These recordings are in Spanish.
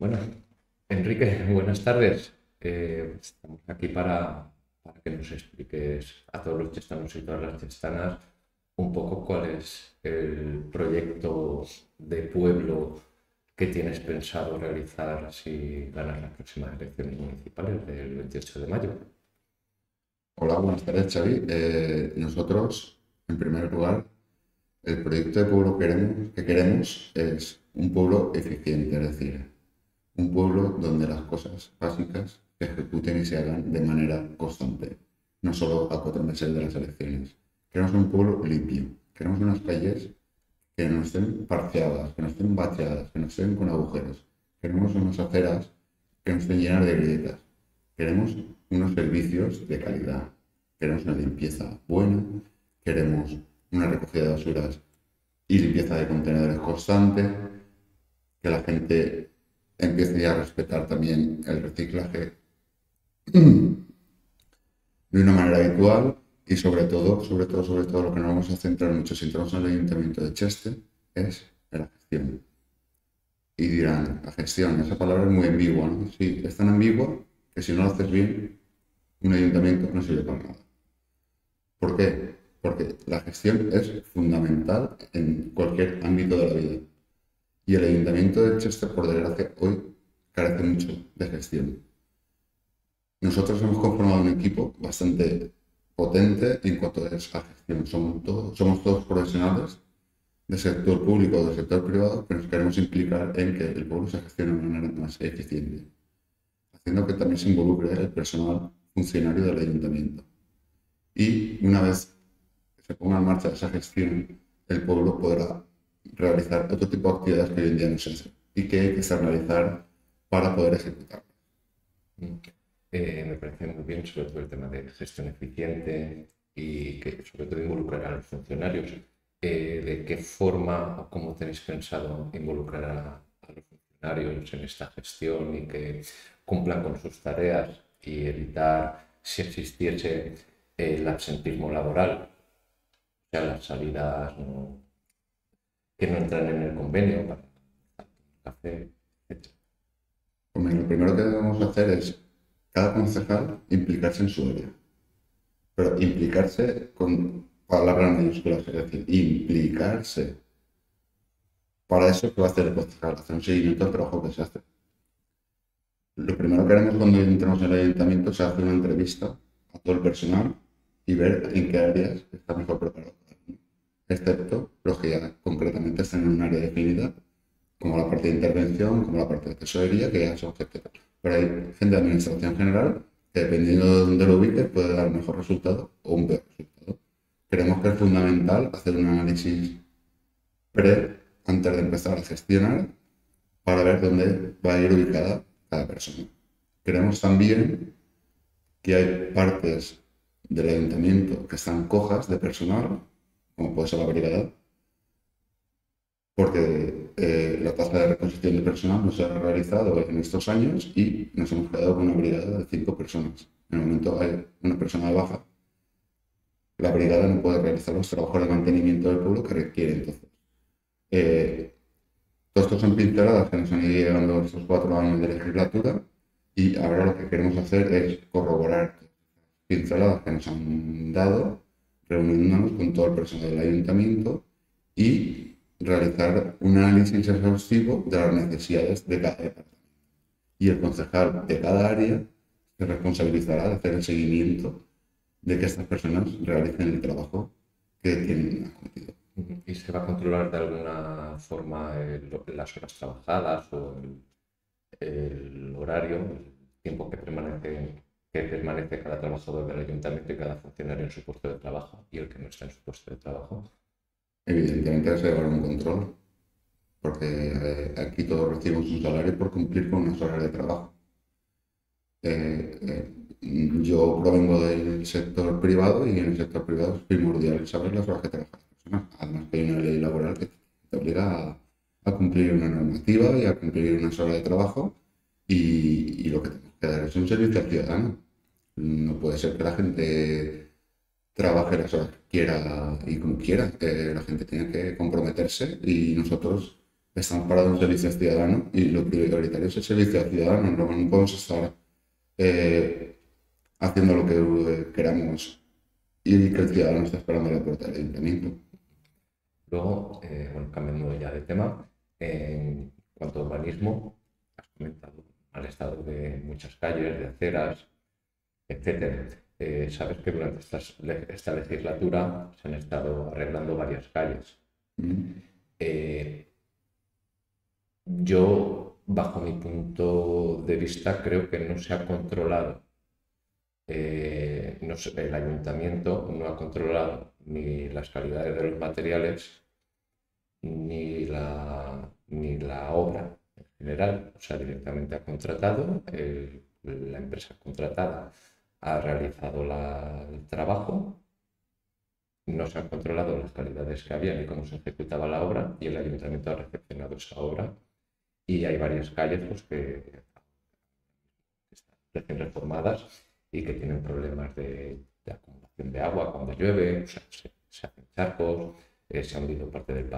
Bueno, Enrique, buenas tardes. Eh, estamos aquí para, que nos expliques a todos los chestanos y todas las chestanas un poco cuál es el proyecto de pueblo que tienes pensado realizar si ganas las próximas elecciones municipales del 28 de mayo. Hola, buenas tardes, Xavi. Eh, nosotros, en primer lugar, el proyecto de pueblo que queremos, que queremos es un pueblo eficiente, es decir, un pueblo donde las cosas básicas se ejecuten y se hagan de manera constante, no solo a cuatro meses de las elecciones. Queremos un pueblo limpio, queremos unas calles que no estén parciadas, que no estén bacheadas, que no estén con agujeros. Queremos unas aceras que no estén llenas de grietas. Queremos unos servicios de calidad. Queremos una limpieza buena. Queremos una recogida de basuras y limpieza de contenedores constante. Que la gente empiece a respetar también el reciclaje de una manera habitual y sobre todo, sobre todo, sobre todo, lo que nos vamos a centrar mucho si entramos en el Ayuntamiento de Cheste es la gestión. Y dirán, la gestión, esa palabra es muy ambigua, ¿no? Sí, es tan ambigua que si no lo haces bien, un ayuntamiento no sirve para nada. ¿Por qué? Porque la gestión es fundamental en cualquier ámbito de la vida. Y el ayuntamiento de Chester, por desgracia, hoy carece mucho de gestión. Nosotros hemos conformado un equipo bastante potente en cuanto a esa gestión. Somos todos, somos todos profesionales del sector público o del sector privado que nos queremos implicar en que el pueblo se gestione de una manera más eficiente, haciendo que también se involucre el personal funcionario del ayuntamiento. Y una vez que se ponga en marcha esa gestión, el pueblo podrá realizar otro tipo de actividades que hoy en día no se hacen y que hay que externalizar para poder ejecutarlas. Mm. Eh, me parece muy bien, sobre todo el tema de gestión eficiente y que sobre todo involucrar a los funcionarios. Eh, ¿De qué forma o cómo tenéis pensado involucrar a, los funcionarios en esta gestión y que cumplan con sus tareas y evitar si existiese el absentismo laboral, o sea, las salidas que no entran en el convenio para café, lo primero que debemos hacer es cada concejal implicarse en su área. Pero implicarse con palabras mayúsculas, es decir, implicarse. Para eso, ¿qué va a hacer el concejal? Hacer un seguimiento del trabajo que se hace. Lo primero que haremos cuando entremos en el ayuntamiento es hacer una entrevista a todo el personal y ver en qué áreas está mejor preparado. Excepto los que ya concretamente están en un área definida, como la parte de intervención, como la parte de tesorería, que ya son gente pero hay gente de administración general que dependiendo de dónde lo ubique puede dar mejor resultado o un peor resultado. Creemos que es fundamental hacer un análisis pre antes de empezar a gestionar para ver dónde va a ir ubicada cada persona. Creemos también que hay partes del ayuntamiento que están cojas de personal, como puede ser la brigada, porque eh, la tasa de reposición de personal no se ha realizado en estos años y nos hemos quedado con una brigada de cinco personas. En el momento hay una persona baja, la brigada no puede realizar los trabajos de mantenimiento del pueblo que requiere entonces. Eh, todo esto son pinceladas que nos han ido llegando estos cuatro años de legislatura y ahora lo que queremos hacer es corroborar pinceladas que nos han dado, reuniéndonos con todo el personal del ayuntamiento y realizar un análisis exhaustivo de las necesidades de cada departamento. Y el concejal de cada área se responsabilizará de hacer el seguimiento de que estas personas realicen el trabajo que tienen acometido. ¿Y se va a controlar de alguna forma las horas trabajadas o el, horario, el tiempo que permanece, que permanece cada trabajador del ayuntamiento y cada funcionario en su puesto de trabajo y el que no está en su puesto de trabajo? Evidentemente se llevar un control, porque aquí todos recibimos un salario por cumplir con unas horas de trabajo. Eh, eh, yo provengo del sector privado y en el sector privado es primordial saber las horas que trabajan. Además que hay una ley laboral que te obliga a, cumplir una normativa y a cumplir unas horas de trabajo y, y lo que tenemos dar es un servicio al ciudadano. No puede ser que la gente trabaje las horas quiera y como quiera. la gente tiene que comprometerse y nosotros estamos para dar un servicio ciudadano y lo prioritario es el servicio al ciudadano. No, no podemos estar eh, haciendo lo que queramos y que el ciudadano está esperando la puerta del ayuntamiento. Luego, eh, bueno, cambiando ya de tema, en cuanto a urbanismo, has comentado al estado de muchas calles, de aceras, etcétera. Eh, sabes que durante esta legislatura se han estado arreglando varias calles. Mm. Eh, yo, bajo mi punto de vista, creo que no se ha controlado. Eh, no el ayuntamiento no ha controlado ni las calidades de los materiales ni la, ni la obra general. O sea, directamente ha contratado, la empresa contratada ha realizado el trabajo, no se han controlado las calidades que había ni cómo se ejecutaba la obra y el ayuntamiento ha recepcionado esa obra y hay varias calles pues, que están recién reformadas y que tienen problemas de, acumulación de agua cuando llueve, se, hacen charcos, eh, se ha hundido parte del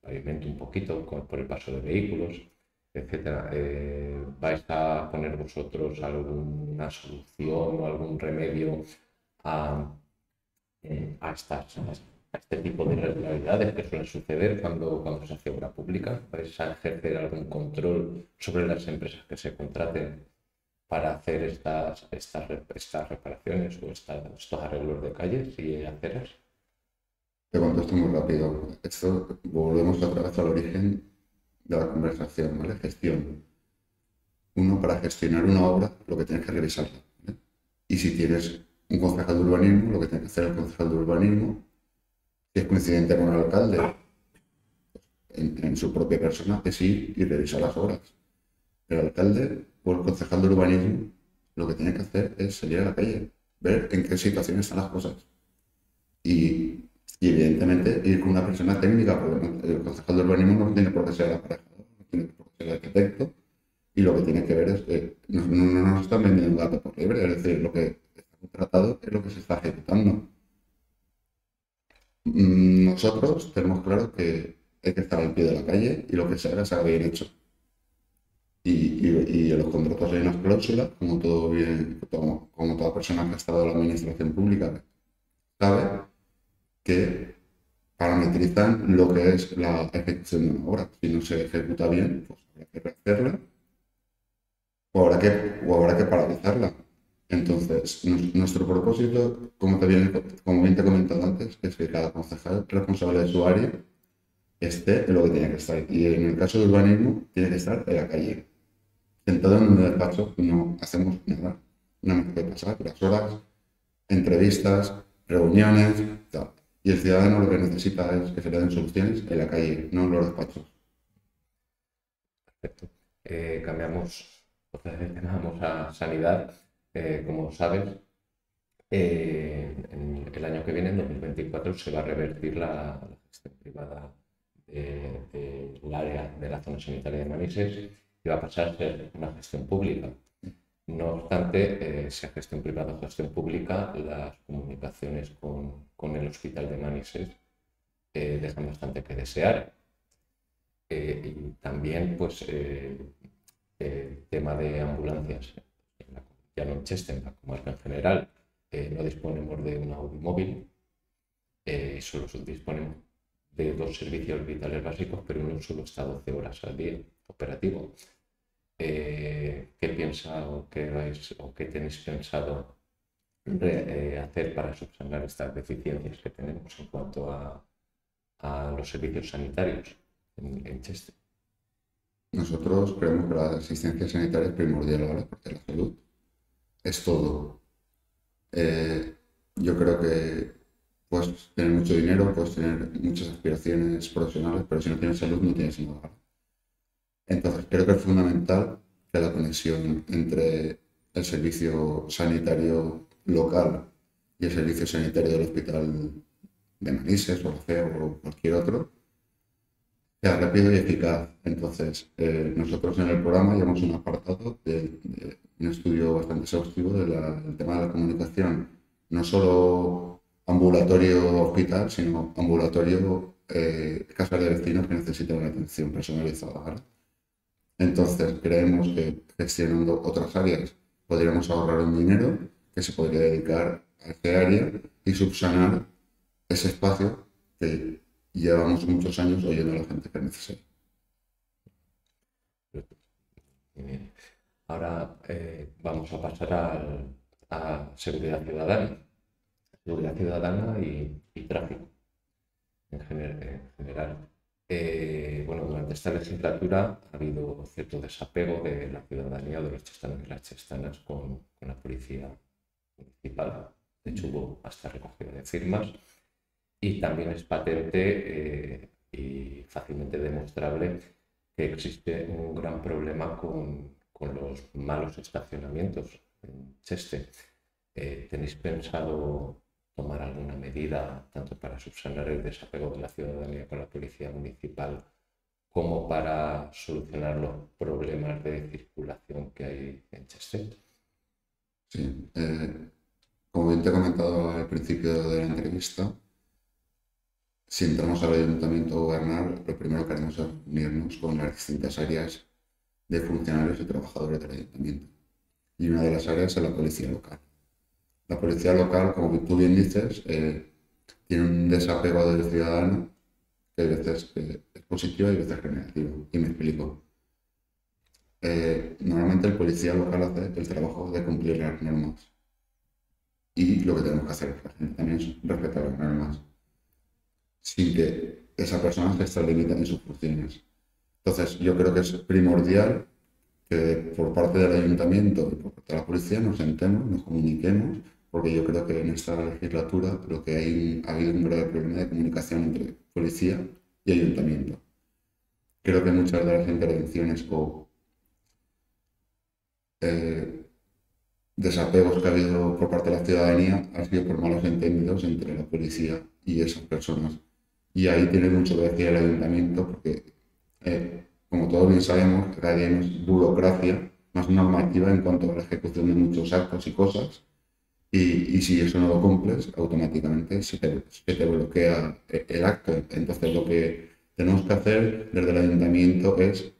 pavimento un poquito por el paso de vehículos etcétera. Eh, ¿Vais a poner vosotros alguna solución o algún remedio a, eh, a, estas, a este tipo de irregularidades que suelen suceder cuando, cuando se hace obra pública? ¿Vais a ejercer algún control sobre las empresas que se contraten para hacer estas, estas, estas reparaciones o estos arreglos de calles y aceras? Te contesto muy rápido. Esto volvemos otra vez al origen de la conversación, ¿vale? Gestión. Uno, para gestionar una obra, lo que tienes que revisarla. Y si tienes un concejal de urbanismo, lo que tiene que hacer el concejal de urbanismo, si es coincidente con el alcalde, en, su propia persona, es ir y revisar las obras. El alcalde o el concejal de urbanismo lo que tiene que hacer es salir a la calle, ver en qué situación están las cosas. Y y evidentemente ir con una persona técnica, porque el concejal de urbanismo no tiene por qué ser aparejador, no tiene por qué ser arquitecto, y lo que tiene que ver es que no, nos están vendiendo un dato por libre, es decir, lo que está contratado es lo que se está ejecutando. Mm, nosotros tenemos claro que hay que estar al pie de la calle y lo que se haga se haga bien hecho. Y, y, en los contratos hay unas cláusulas, como, todo bien, como, como toda persona que ha estado en la administración pública sabe, que parametrizan lo que es la ejecución de una obra. Si no se ejecuta bien, pues habrá que rehacerla o habrá que, o habrá que paralizarla. Entonces, nuestro propósito, como, te bien, como bien te he comentado antes, es que cada concejal responsable de su área esté en lo que tiene que estar. Y en el caso de urbanismo, tiene que estar en la calle. Sentado en un despacho no hacemos nada. No me puede pasar las horas, entrevistas, reuniones, tal. Y el ciudadano lo que necesita es que se le den soluciones en la calle, no en los despachos. Perfecto. Eh, cambiamos vamos a sanidad. Eh, como sabes, eh, el año que viene, en 2024, se va a revertir la, gestión privada del área de la zona sanitaria de Manises y va a pasar a ser una gestión pública. No obstante, eh, sea gestión privada o gestión pública, las comunicaciones con, el hospital de Manises eh, dejan bastante que desear. Eh, y también, pues, el tema de ambulancias, ya no en Chester, en la comarca en general, no disponemos de un automóvil, solo disponemos de dos servicios vitales básicos, pero uno solo está 12 horas al día operativo. Eh, qué piensa o qué, o qué tenéis pensado eh, hacer para subsanar estas deficiencias que tenemos en cuanto a, los servicios sanitarios en, Cheste. Nosotros creemos que la asistencia sanitaria es primordial ahora porque la salud es todo. Eh, yo creo que puedes tener mucho dinero, puedes tener muchas aspiraciones profesionales, pero si no tienes salud no tienes nada. Entonces, creo que es fundamental que la conexión entre el servicio sanitario local y el servicio sanitario del hospital de Manises o o cualquier otro sea rápido y eficaz. Entonces, eh, nosotros en el programa llevamos un apartado de, un estudio bastante exhaustivo del tema de la comunicación, no solo ambulatorio-hospital, sino ambulatorio eh, casas de vecinos que necesitan una atención personalizada. Entonces, creemos que gestionando otras áreas podríamos ahorrar un dinero que se podría dedicar a ese área y subsanar ese espacio que llevamos muchos años oyendo a la gente que necesita. Ahora eh, vamos a pasar a seguridad ciudadana. Seguridad ciudadana y, tráfico en, general. Eh, bueno, durante esta legislatura ha habido cierto desapego de la ciudadanía, de los chestanos y las chestanas con, la policía municipal. De hecho, hubo hasta recogida de firmas. Y también es patente eh, y fácilmente demostrable que existe un gran problema con, los malos estacionamientos en Cheste. Eh, ¿Tenéis pensado tomar alguna medida, tanto para subsanar el desapego de la ciudadanía con la policía municipal, como para solucionar los problemas de circulación que hay en Cheste? Sí, eh, como te he comentado al principio de la entrevista, si entramos al ayuntamiento a gobernar, lo primero que haremos es unirnos con las distintas áreas de funcionarios y trabajadores del ayuntamiento. Y una de las áreas es la policía local. La policía local, como tú bien dices, eh, tiene un desapego del ciudadano que a veces es positivo y a veces es negativo. Y me explico. Eh, normalmente el policía local hace el trabajo de cumplir las normas. Y lo que tenemos que hacer también es respetar las normas sin que esa persona se extralimite en sus funciones. Entonces, yo creo que es primordial que por parte del ayuntamiento y por parte de la policía nos sentemos, nos comuniquemos, porque yo creo que en esta legislatura lo que hay, ha habido un grave problema de comunicación entre policía y ayuntamiento. Creo que muchas de las intervenciones o eh, desapegos que ha habido por parte de la ciudadanía han sido por malos entendidos entre la policía y esas personas. Y ahí tiene mucho que decir el ayuntamiento porque, eh, como todos bien sabemos, cada día hay burocracia, más normativa en cuanto a la ejecución de muchos actos y cosas. Y, si eso no lo cumples, automáticamente se te, se te bloquea el acto. Entonces lo que tenemos que hacer desde el ayuntamiento es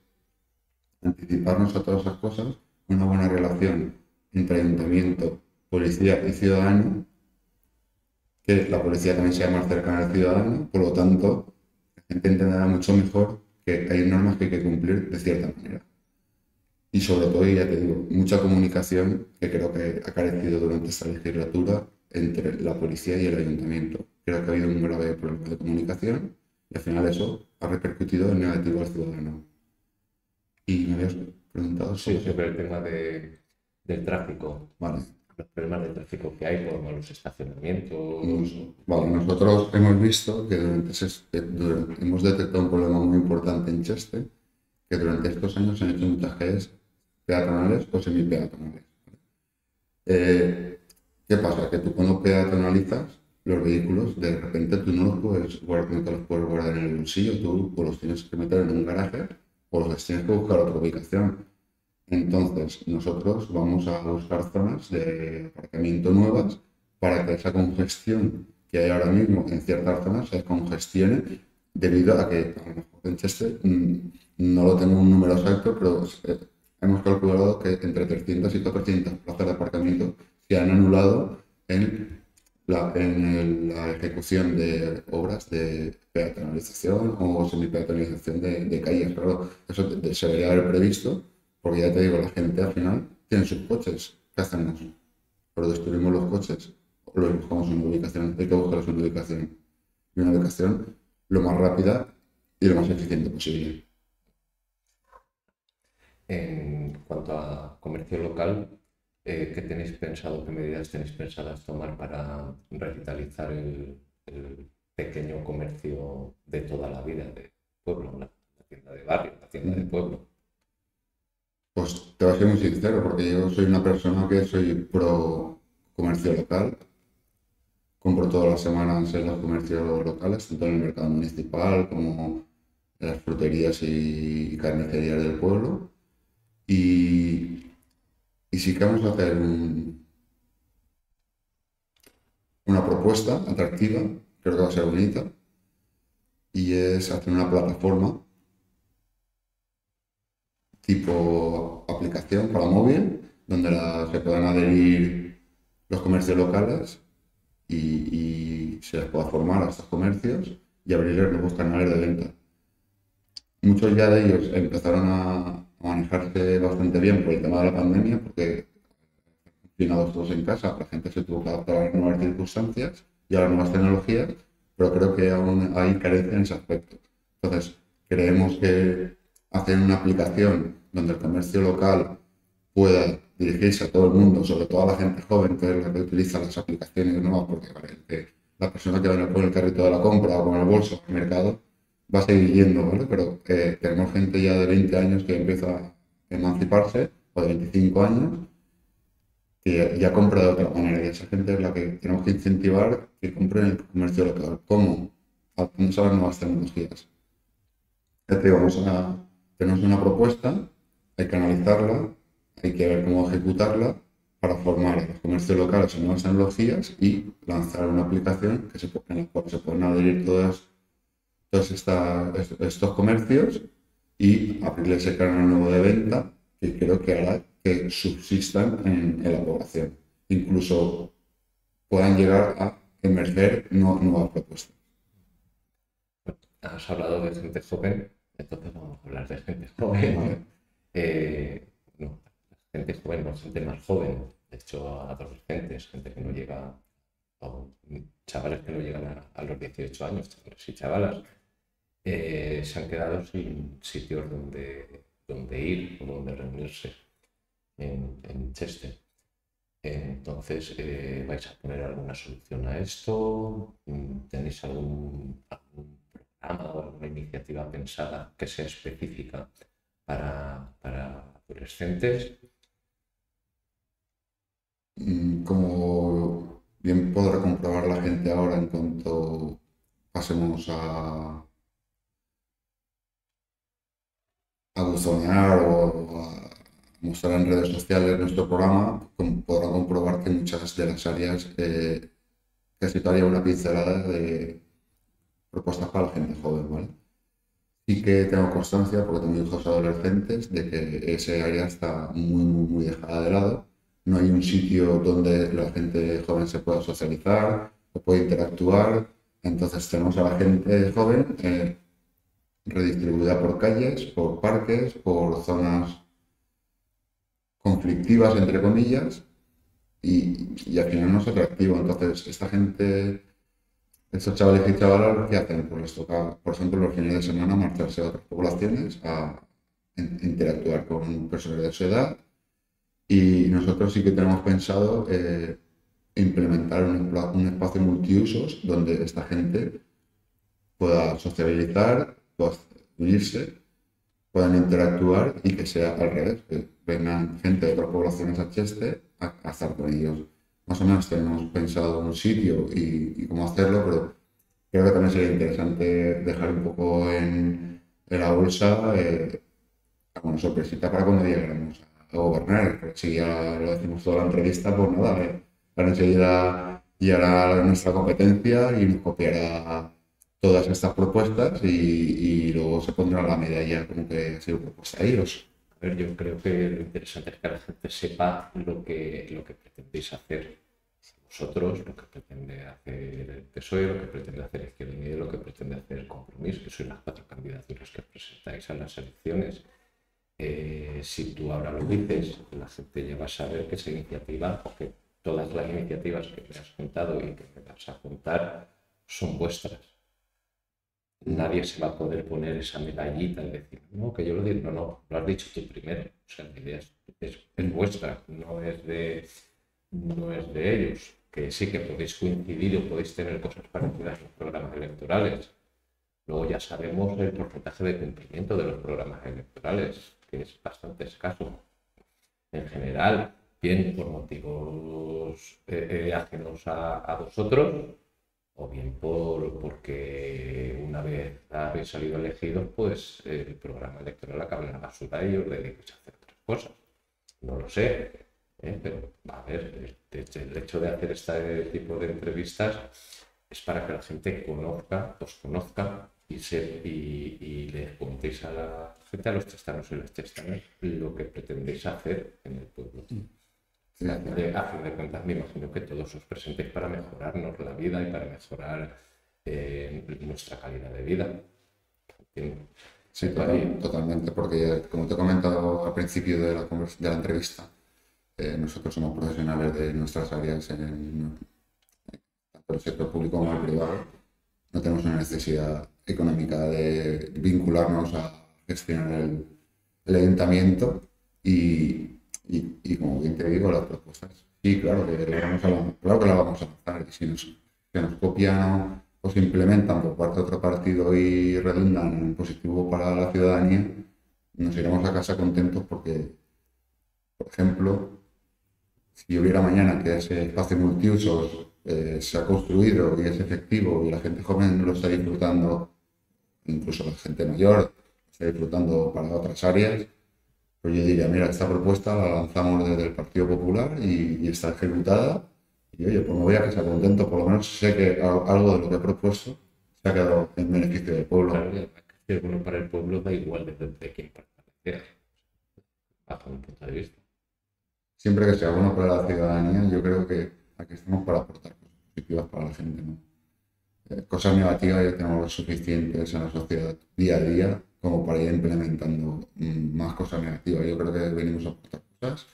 anticiparnos a todas esas cosas, una buena relación entre ayuntamiento, policía y ciudadano que la policía también sea más cercana al ciudadano, por lo tanto, la gente entenderá mucho mejor que hay normas que hay que cumplir de cierta manera. Y sobre todo, ya te digo, mucha comunicación que creo que ha carecido durante esta legislatura entre la policía y el ayuntamiento. Creo que ha habido un grave problema de comunicación y al final eso ha repercutido en negativo al ciudadano. Y me habías preguntado sobre el tema de, del tráfico. Vale los problemas de tráfico que hay por los estacionamientos. Bueno, nosotros hemos visto que durante, hemos detectado un problema muy importante en Cheste, que durante estos años se han hecho muchas calles peatonales o semi-peatonales. Eh, ¿Qué pasa? Que tú cuando peatonalizas los vehículos, de repente tú no los puedes no los puedes guardar en el bolsillo, tú o los tienes que meter en un garaje o los tienes que buscar otra ubicación. Entonces, nosotros vamos a buscar zonas de aparcamiento nuevas para que esa congestión que hay ahora mismo en ciertas zonas se congestione debido a que a lo mejor en Chester mm, no lo tengo un número exacto, pero eh, hemos calculado que entre 300 y 400 plazas de aparcamiento se han anulado en la, en la ejecución de obras de peatonalización o semi-peatonalización de, de calles. Pero eso se debería haber previsto porque ya te digo, la gente al final tiene sus coches. ¿Qué hacemos? Pero destruimos los coches o los buscamos en una ubicación. Hay que buscarlos en una ubicación. Y una ubicación lo más rápida y lo más eficiente posible. En cuanto a comercio local, eh, ¿qué tenéis pensado, qué medidas tenéis pensadas tomar para revitalizar el, pequeño comercio de toda la vida de pueblo, la tienda de barrio, la tienda de pueblo? Pues te voy a ser muy sincero, porque yo soy una persona que soy pro comercio local. Compro todas las semanas en los comercios locales, tanto en el mercado municipal como en las fruterías y carnicerías del pueblo. Y, y sí que vamos a hacer una propuesta atractiva, creo que va a ser bonita, y es hacer una plataforma tipo aplicación para móvil, donde se puedan adherir los comercios locales y, se les pueda formar a estos comercios y abrirles nuevos canales de venta. Muchos ya de ellos empezaron a, manejarse bastante bien por el tema de la pandemia, porque finados todos en casa, la gente se tuvo que adaptar a las nuevas circunstancias y a las nuevas tecnologías, pero creo que aún hay carencia en ese aspecto. Entonces, creemos que hacer una aplicación donde el comercio local pueda dirigirse a todo el mundo, sobre todo a la gente joven, que es la que utiliza las aplicaciones nuevas, porque la persona que va con el carrito de la compra o con el bolso al mercado va a seguir yendo, ¿vale? Pero tenemos gente ya de 20 años que empieza a emanciparse, o de 25 años, que ya compra de otra manera. Y esa gente es la que tenemos que incentivar que compre en el comercio local. ¿Cómo? Adaptándose a las nuevas tecnologías. Tenemos una propuesta, hay que analizarla, hay que ver cómo ejecutarla para formar a los comercios locales en nuevas tecnologías y lanzar una aplicación en la cual se pueden adherir todos estos comercios y abrirle ese canal nuevo de venta que creo que hará que subsistan en, la población. Incluso puedan llegar a emerger nuevas propuestas. Has hablado de gente joven, entonces vamos a hablar de gente joven. Eh, no, gente joven, no, gente más joven, de hecho adolescentes, gente que no llega, o chavales que no llegan a, los 18 años, chavales y chavalas, eh, se han quedado sin sitios donde, donde ir o donde reunirse en, Chester. Entonces, eh, ¿vais a poner alguna solución a esto? ¿Tenéis algún, programa o alguna iniciativa pensada que sea específica para, adolescentes? Mm, como bien podrá comprobar la gente ahora en cuanto pasemos a, a buzonear o a mostrar en redes sociales nuestro programa, podrán comprobar que muchas de las áreas eh, necesitaría una pincelada de propuestas para la gente joven, ¿vale? Sí que tengo constancia, porque tengo hijos adolescentes, de que ese área está muy, muy, muy dejada de lado. No hay un sitio donde la gente joven se pueda socializar, o pueda interactuar. Entonces tenemos a la gente joven eh, redistribuida por calles, por parques, por zonas conflictivas, entre comillas, y, y al final no es atractivo. Entonces, esta gente, estos chavales y chavalas, ¿qué hacen? Pues les toca, por ejemplo, los fines de semana marcharse a otras poblaciones a interactuar con personas de su edad. Y nosotros sí que tenemos pensado eh, implementar un, un, espacio multiusos donde esta gente pueda sociabilizar, pueda unirse, puedan interactuar y que sea al revés, vengan gente de otras poblaciones a Cheste a, estar con ellos. Más o menos tenemos pensado un sitio y, cómo hacerlo, pero creo que también sería interesante dejar un poco en, la bolsa eh, alguna sorpresita para cuando lleguemos a gobernar. Si ya lo decimos toda la entrevista, pues nada, eh, enseguida llegará nuestra competencia y nos copiará todas estas propuestas y, luego se pondrá la medalla como que ha sido propuesta a ellos yo creo que lo interesante es que la gente sepa lo que, lo que pretendéis hacer vosotros, lo que pretende hacer el PSOE, lo que pretende hacer Izquierda Unida, lo que pretende hacer el Compromiso, que sois las cuatro candidaturas que presentáis a las elecciones. Eh, si tú ahora lo dices, la gente ya va a saber que esa iniciativa, o que todas las iniciativas que me has contado y que me vas a contar son vuestras nadie se va a poder poner esa medallita y decir, no, que yo lo digo, no, no, lo has dicho tú primero. O sea, la idea es, vuestra, no es, de, no es de ellos. Que sí que podéis coincidir o podéis tener cosas parecidas en los programas electorales. Luego ya sabemos el porcentaje de cumplimiento de los programas electorales, que es bastante escaso. En general, bien por motivos eh, eh, ajenos a, a vosotros, o bien por, porque una vez habéis salido elegidos, pues el programa electoral acaba en la basura y os dedicáis a hacer otras cosas. No lo sé, ¿eh? pero a ver, el, hecho de hacer este tipo de entrevistas es para que la gente conozca, os conozca y, se, y, y le contéis a la gente, a los testanos y las testanas, lo que pretendéis hacer en el pueblo. A, fin de, cuentas, me imagino que todos os presentéis para mejorarnos la vida y para mejorar eh, nuestra calidad de vida. Sí, total- totalmente, porque como te he comentado al principio de la, convers- de la entrevista, eh, nosotros somos profesionales de nuestras áreas en tanto el sector público como el privado. No tenemos una necesidad económica de vincularnos a gestionar el, el ayuntamiento y, y- y como bien te digo, las propuestas, sí, claro que claro que la vamos a lanzar y si nos, copian o se implementan por parte de otro partido y redundan en positivo para la ciudadanía, nos iremos a casa contentos porque, por ejemplo, si hubiera mañana que ese espacio multiusos eh, se ha construido y es efectivo y la gente joven lo está disfrutando, incluso la gente mayor está disfrutando para otras áreas, pues yo diría, mira, esta propuesta la lanzamos desde el Partido Popular y, y está ejecutada y oye, pues me voy a casa contento, por lo menos sé que al- algo de lo que he propuesto se ha quedado en beneficio del pueblo. Claro, bueno para el pueblo da igual de, de quién pertenece, bajo mi punto de vista. Siempre que sea bueno para la ciudadanía, yo creo que aquí estamos para aportar cosas positivas para la gente, ¿no? Eh, cosas negativas ya tenemos lo suficientes en la sociedad día a día como para ir implementando mm, más cosas negativas. Yo creo que venimos a aportar cosas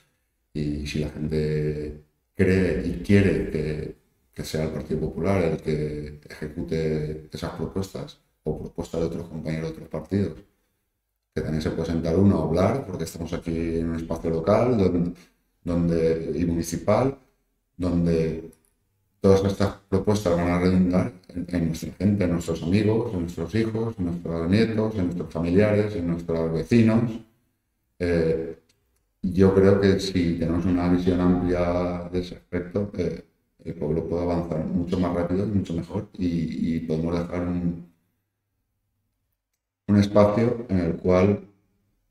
y si la gente cree y quiere que, que sea el Partido Popular el que ejecute esas propuestas o propuestas de otros compañeros de otros partidos, que también se puede sentar uno a hablar, porque estamos aquí en un espacio local donde, y municipal, donde todas estas propuestas van a redundar en, nuestra gente, en nuestros amigos, en nuestros hijos, en nuestros nietos, en nuestros familiares, en nuestros vecinos. Eh, yo creo que si tenemos una visión amplia de ese aspecto, eh, el pueblo puede avanzar mucho más rápido y mucho mejor y, y podemos dejar un, un espacio en el cual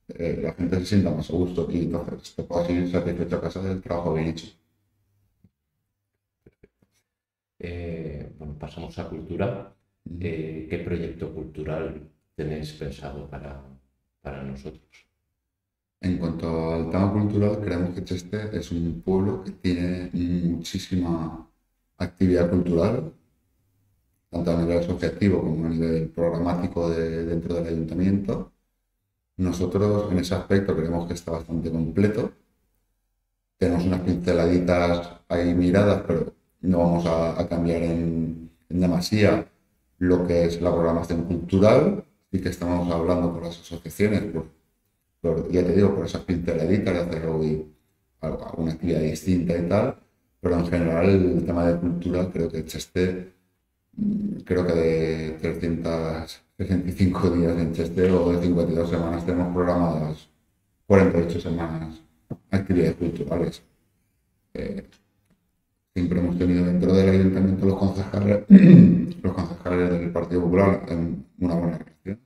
eh, la gente se sienta más a gusto y entonces te puedas ir satisfecho a casa del trabajo bien hecho. Eh, bueno, pasamos a cultura. Eh, ¿Qué proyecto cultural tenéis pensado para, para nosotros? En cuanto al tema cultural, creemos que Cheste es un pueblo que tiene muchísima actividad cultural, tanto a nivel asociativo como a nivel programático de- dentro del ayuntamiento. Nosotros en ese aspecto creemos que está bastante completo. Tenemos unas pinceladitas ahí miradas, pero no vamos a, a cambiar en, en demasía lo que es la programación cultural y que estamos hablando con las asociaciones, por, por- ya te digo, por esas pinceladitas de hacer hoy alguna actividad distinta y tal, pero en general el tema de cultura creo que Cheste, mm, creo que de 365 días en Cheste o de 52 semanas tenemos programadas 48 semanas actividades culturales. Eh, siempre hemos tenido dentro del ayuntamiento los concejales, los concejales del Partido Popular en una buena relación.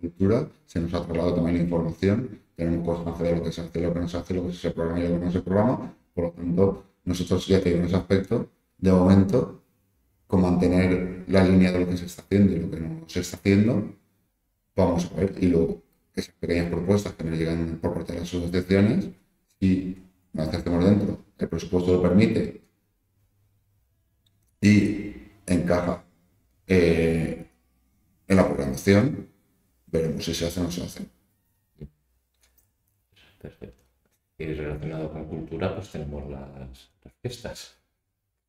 cultura, se nos ha trasladado también la información, tenemos constancia de lo que se hace, lo que no se hace, lo que se programa y lo que no se programa, por lo tanto, nosotros ya te digo en ese aspecto, de momento, con mantener la línea de lo que se está haciendo y lo que no se está haciendo, vamos a ver, y luego esas pequeñas propuestas que nos llegan por parte de las asociaciones, y una vez que estemos dentro, el presupuesto lo permite y encaja eh, en la programación, veremos si se hace o no se hace. Perfecto. Y relacionado con cultura, pues tenemos las, fiestas.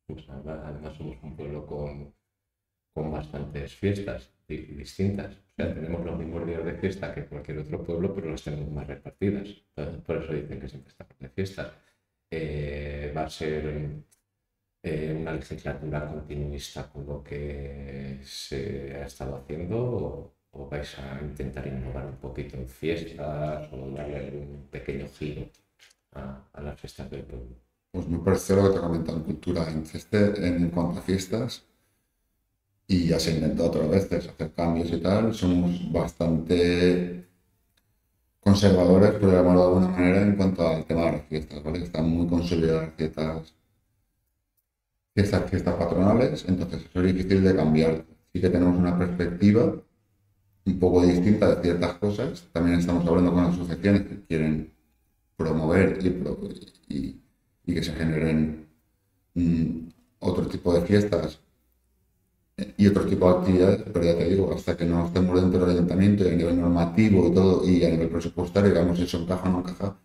Pues además, además somos un pueblo con, con bastantes fiestas di- distintas. O sea, tenemos los mismos días de fiesta que cualquier otro pueblo, pero las tenemos más repartidas. Por eso dicen que siempre estamos de fiestas. Eh, va a ser eh, una legislatura continuista con lo que se ha estado haciendo o, o vais a intentar innovar un poquito en fiestas o darle un pequeño giro a, a las fiestas del pueblo. Pues me parece lo que te he comentado en cultura, en, Ceste, en cuanto a fiestas, y ya se ha intentado otras veces hacer cambios y tal, somos bastante conservadores, por llamarlo de alguna manera, en cuanto al tema de las fiestas, ¿vale? Están muy consolidadas ciertas, fiestas patronales, entonces es difícil de cambiar. sí que tenemos una perspectiva un poco distinta de ciertas cosas. También estamos hablando con asociaciones que quieren promover y, y, que se generen mm, otro tipo de fiestas y otro tipo de actividades, pero ya te digo, hasta que no estemos dentro del ayuntamiento y a nivel normativo y todo, y a nivel presupuestario, digamos, eso encaja o no encaja,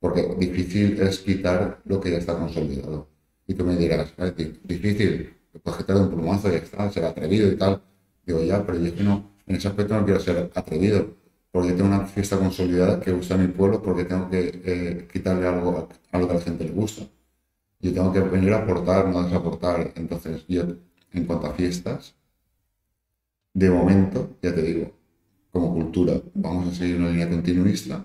porque difícil es quitar lo que ya está consolidado. Y tú me dirás, es difícil, pues quitar un plumazo y ya está, ser atrevido y tal. Digo, ya, pero yo que no, en ese aspecto no quiero ser atrevido, porque tengo una fiesta consolidada que gusta a mi pueblo, porque tengo que eh, quitarle algo a lo que a la gente le gusta. Yo tengo que venir a aportar, no desaportar. Entonces, yo en cuanto a fiestas, de momento, ya te digo, como cultura, vamos a seguir una línea continuista,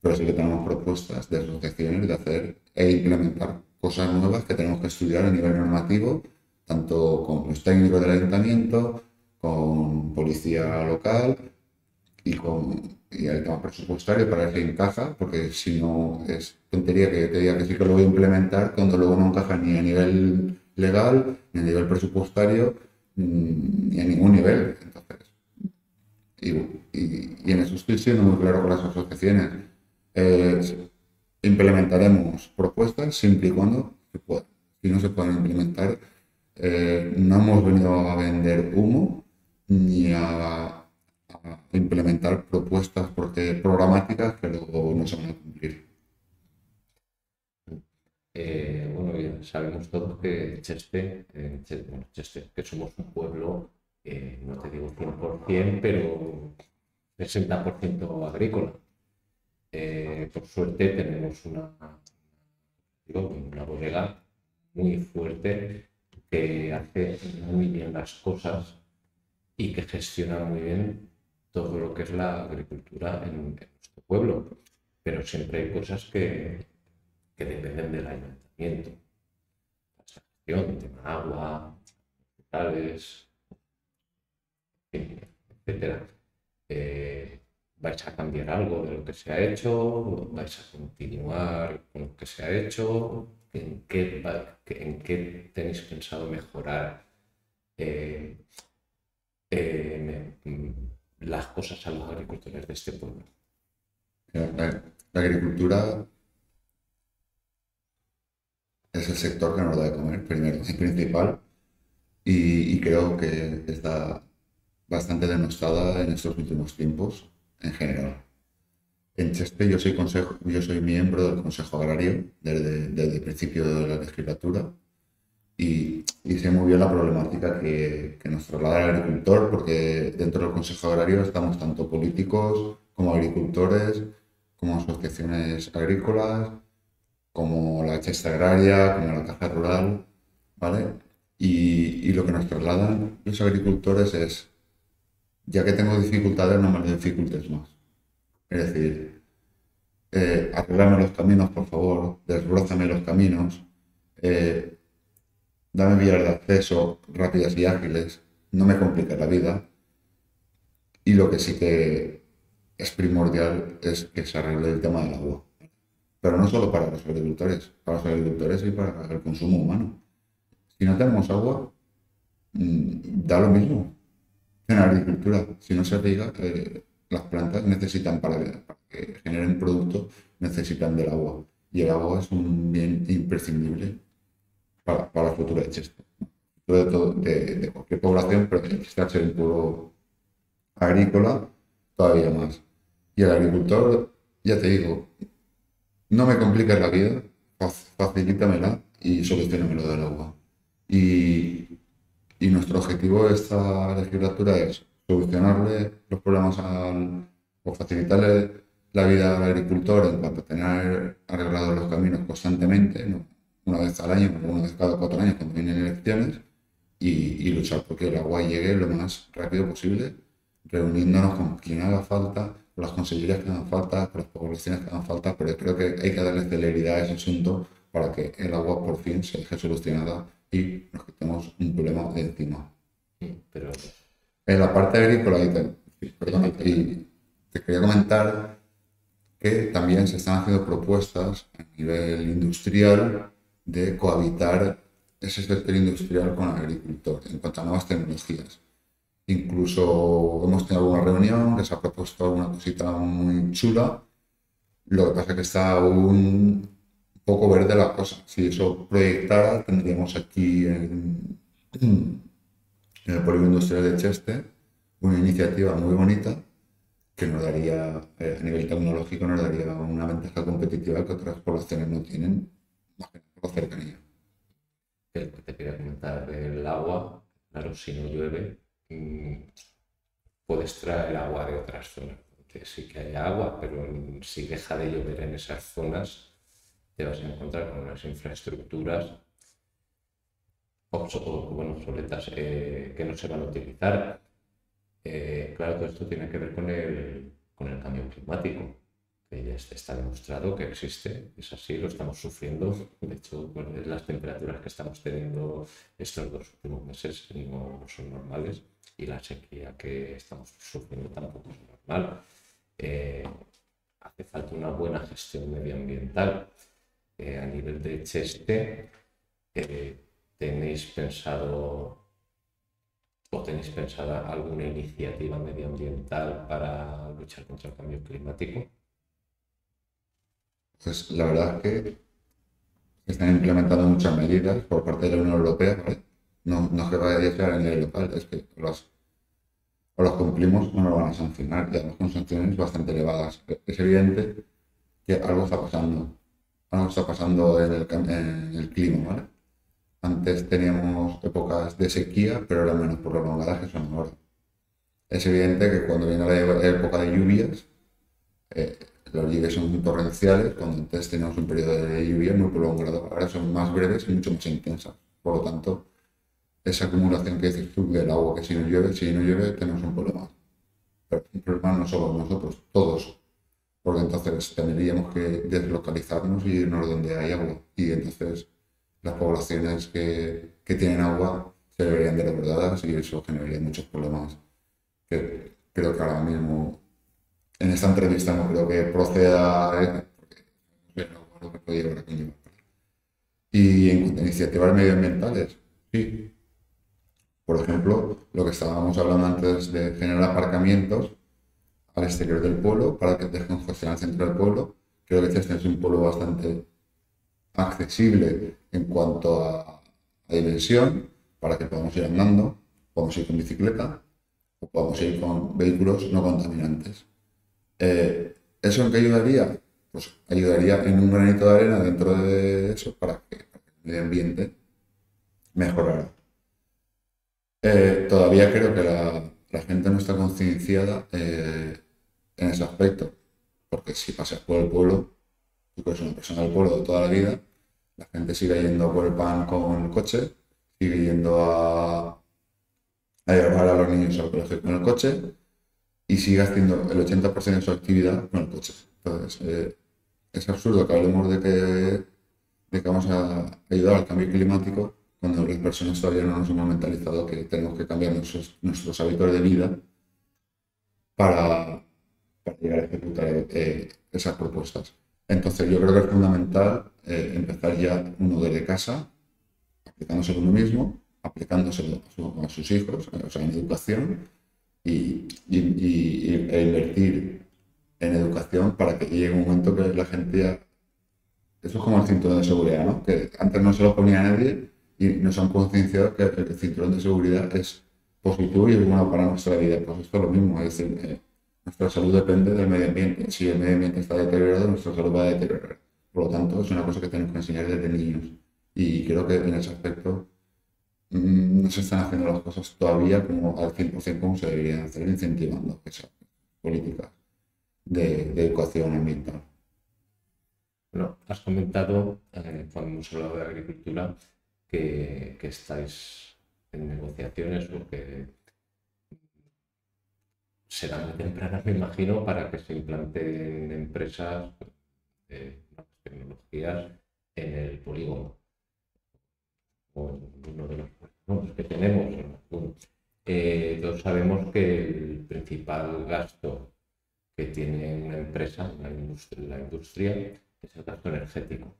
pero sí que tenemos propuestas de asociaciones de hacer e implementar cosas nuevas que tenemos que estudiar a nivel normativo, tanto con los técnicos del ayuntamiento, con policía local y con el tema presupuestario para ver si encaja, porque si no es tontería que te diga que sí que lo voy a implementar cuando luego no encaja ni a nivel legal, ni a nivel presupuestario, mm, ni a ningún nivel. Entonces, y, en eso estoy siendo muy claro con las asociaciones. implementaremos propuestas siempre y cuando se pueda. Si no se pueden implementar, eh, no hemos venido a vender humo ni a, implementar propuestas programáticas que luego no se van a cumplir. Eh, bueno, ya sabemos todos que Cheste, eh, que somos un pueblo, eh, no te digo 100%, pero 60% agrícola. por suerte tenemos una, una bodega muy fuerte que hace muy bien las cosas y que gestiona muy bien todo lo que es la agricultura en nuestro pueblo. Pero siempre hay cosas que, que dependen del ayuntamiento. La tema agua, hospitales, etcétera. Eh, ¿Vais a cambiar algo de lo que se ha hecho? ¿Vais a continuar con lo que se ha hecho? ¿En qué, en qué tenéis pensado mejorar eh, eh, las cosas a los agricultores de este pueblo? la agricultura es el sector que nos da de comer, primero y principal, y, creo que está bastante denostada en estos últimos tiempos en general. En Cheste yo soy, consejo, yo soy miembro del Consejo Agrario desde, desde el principio de la legislatura y, y, sé muy bien la problemática que, que, nos traslada el agricultor, porque dentro del Consejo Agrario estamos tanto políticos como agricultores, como asociaciones agrícolas, como la Chesta Agraria, como la Caja Rural, ¿vale? Y, lo que nos trasladan los agricultores es, ya que tengo dificultades, no me dificultes más. Es decir, eh, los caminos, por favor, desbrózame los caminos, eh, dame vías de acceso rápidas y ágiles, no me compliques la vida. Y lo que sí que es primordial es que se arregle el tema del agua pero no solo para los agricultores, para los agricultores y para el consumo humano. Si no tenemos agua, mm, da lo mismo en la agricultura. Si no se riega, eh, las plantas necesitan para, que generen producto, necesitan del agua. Y el agua es un bien imprescindible para, para la futura de Chester. De, de, cualquier población, pero que ser un pueblo agrícola, todavía más. Y el agricultor, ya te digo, no me compliques la vida, facilítamela y solucionamelo del agua. Y, nuestro objetivo de esta legislatura es solucionarle los problemas al, o facilitarle la vida al agricultor en cuanto a tener arreglados los caminos constantemente, una vez al año, una vez cada cuatro años cuando vienen elecciones, y, y luchar porque el agua llegue lo más rápido posible, reuniéndonos con quien haga falta las consellerías que dan falta, las poblaciones que dan falta, pero creo que hay que darle celeridad a ese asunto para que el agua por fin se deje solucionada y nos quitemos un problema de encima. pero... En la parte agrícola, y te, perdón, y te quería comentar que también se están haciendo propuestas a nivel industrial de cohabitar ese sector industrial con el agricultor en cuanto a nuevas tecnologías. Incluso hemos tenido alguna reunión que se ha propuesto alguna cosita muy chula. Lo que pasa es que está un poco verde la cosa. Si eso proyectara, tendríamos aquí en, el polígono industrial de Cheste una iniciativa muy bonita que nos daría, eh, a nivel tecnológico, nos daría una ventaja competitiva que otras poblaciones no tienen, más que por cercanía. Te quería comentar del agua, claro, si no llueve, mm, puedes traer agua de otras zonas. sí que hay agua, pero si deja de llover en esas zonas, te vas a encontrar con unas infraestructuras obsoletas eh, que no se van a utilizar eh, claro, todo esto tiene que ver con el cambio climático, que ya está demostrado que existe, es así, lo estamos sufriendo. De hecho, las temperaturas que estamos teniendo estos dos últimos meses no, son normales y la sequía que estamos sufriendo tampoco es normal. Eh, hace falta una buena gestión medioambiental. Eh, a nivel de Cheste, ¿tenéis pensado ¿O tenéis pensada alguna iniciativa medioambiental para luchar contra el cambio climático? Pues la verdad es que están implementando muchas medidas por parte de la Unión Europea, No, no es que vaya a llegar a nivel local, es que los, o los cumplimos no lo van a sancionar, y además con sanciones bastante elevadas. Es evidente que algo está pasando, algo está pasando en el, en el clima, ¿vale? Antes teníamos épocas de sequía, pero eran menos prolongadas que son ahora. Es evidente que cuando viene la época de lluvias, eh, las lluvias son torrenciales, cuando antes teníamos un periodo de lluvia muy prolongado, ahora son más breves y mucho más intensas. Por lo tanto, esa acumulación que dices tú del agua, que si no llueve, si no llueve, tenemos un problema. Pero un problema no solo nosotros, todos. Porque entonces tendríamos que deslocalizarnos y irnos donde hay agua. Y entonces las poblaciones que, que tienen agua se deberían de recordadas y eso generaría muchos problemas que creo que ahora mismo en esta entrevista no creo que proceda ¿eh? y en cuanto a iniciativas medioambientales sí por ejemplo lo que estábamos hablando antes de generar aparcamientos al exterior del pueblo para que descongestionen el centro del pueblo creo que este es un pueblo bastante accesible en cuanto a, dimensión, para que podamos ir andando, podamos ir con bicicleta o podamos ir con vehículos no contaminantes. Eh, ¿Eso en qué ayudaría? Pues ayudaría en un granito de arena dentro de eso para que, el medio ambiente mejorara. Eh, todavía creo que la, gente no está concienciada eh, en ese aspecto, porque si pasas por el pueblo, tú eres una persona del pueblo de toda la vida, la gente sigue yendo por el pan con el coche, sigue yendo a, llevar a los niños al colegio con el coche y sigue haciendo el 80% de su actividad con el coche. Entonces, eh, es absurdo que hablemos de que, de que vamos a ayudar al cambio climático cuando las personas todavía no nos hemos mentalizado que tenemos que cambiar nuestros, nuestros hábitos de vida para, para llegar a ejecutar eh, esas propuestas. Entonces yo creo que es fundamental eh, empezar ya uno desde casa, aplicándose a uno mismo, aplicándose a, sus hijos, o sea, en educación, y, e invertir en educación para que llegue un momento que la gente ya... Eso es como el cinturón de seguridad, ¿no? Que antes no se lo ponía a nadie y nos han concienciado que el cinturón de seguridad es positivo y es bueno para nuestra vida. Pues esto es lo mismo, es decir, eh, nuestra salud depende del medio ambiente. Si el medio ambiente está deteriorado, nuestra salud va a deteriorar. Por lo tanto, es una cosa que tenemos que enseñar desde niños. Y creo que en ese aspecto mm, no se están haciendo las cosas todavía como al 100% como se deberían hacer, incentivando esas políticas de, educación ambiental. Bueno, has comentado, eh, cuando hemos hablado de agricultura, que, que estáis en negociaciones porque será muy temprana, me imagino, para que se implanten empresas de tecnologías en el polígono. O uno de los que tenemos. Eh, todos sabemos que el principal gasto que tiene una empresa, la industria es el gasto energético.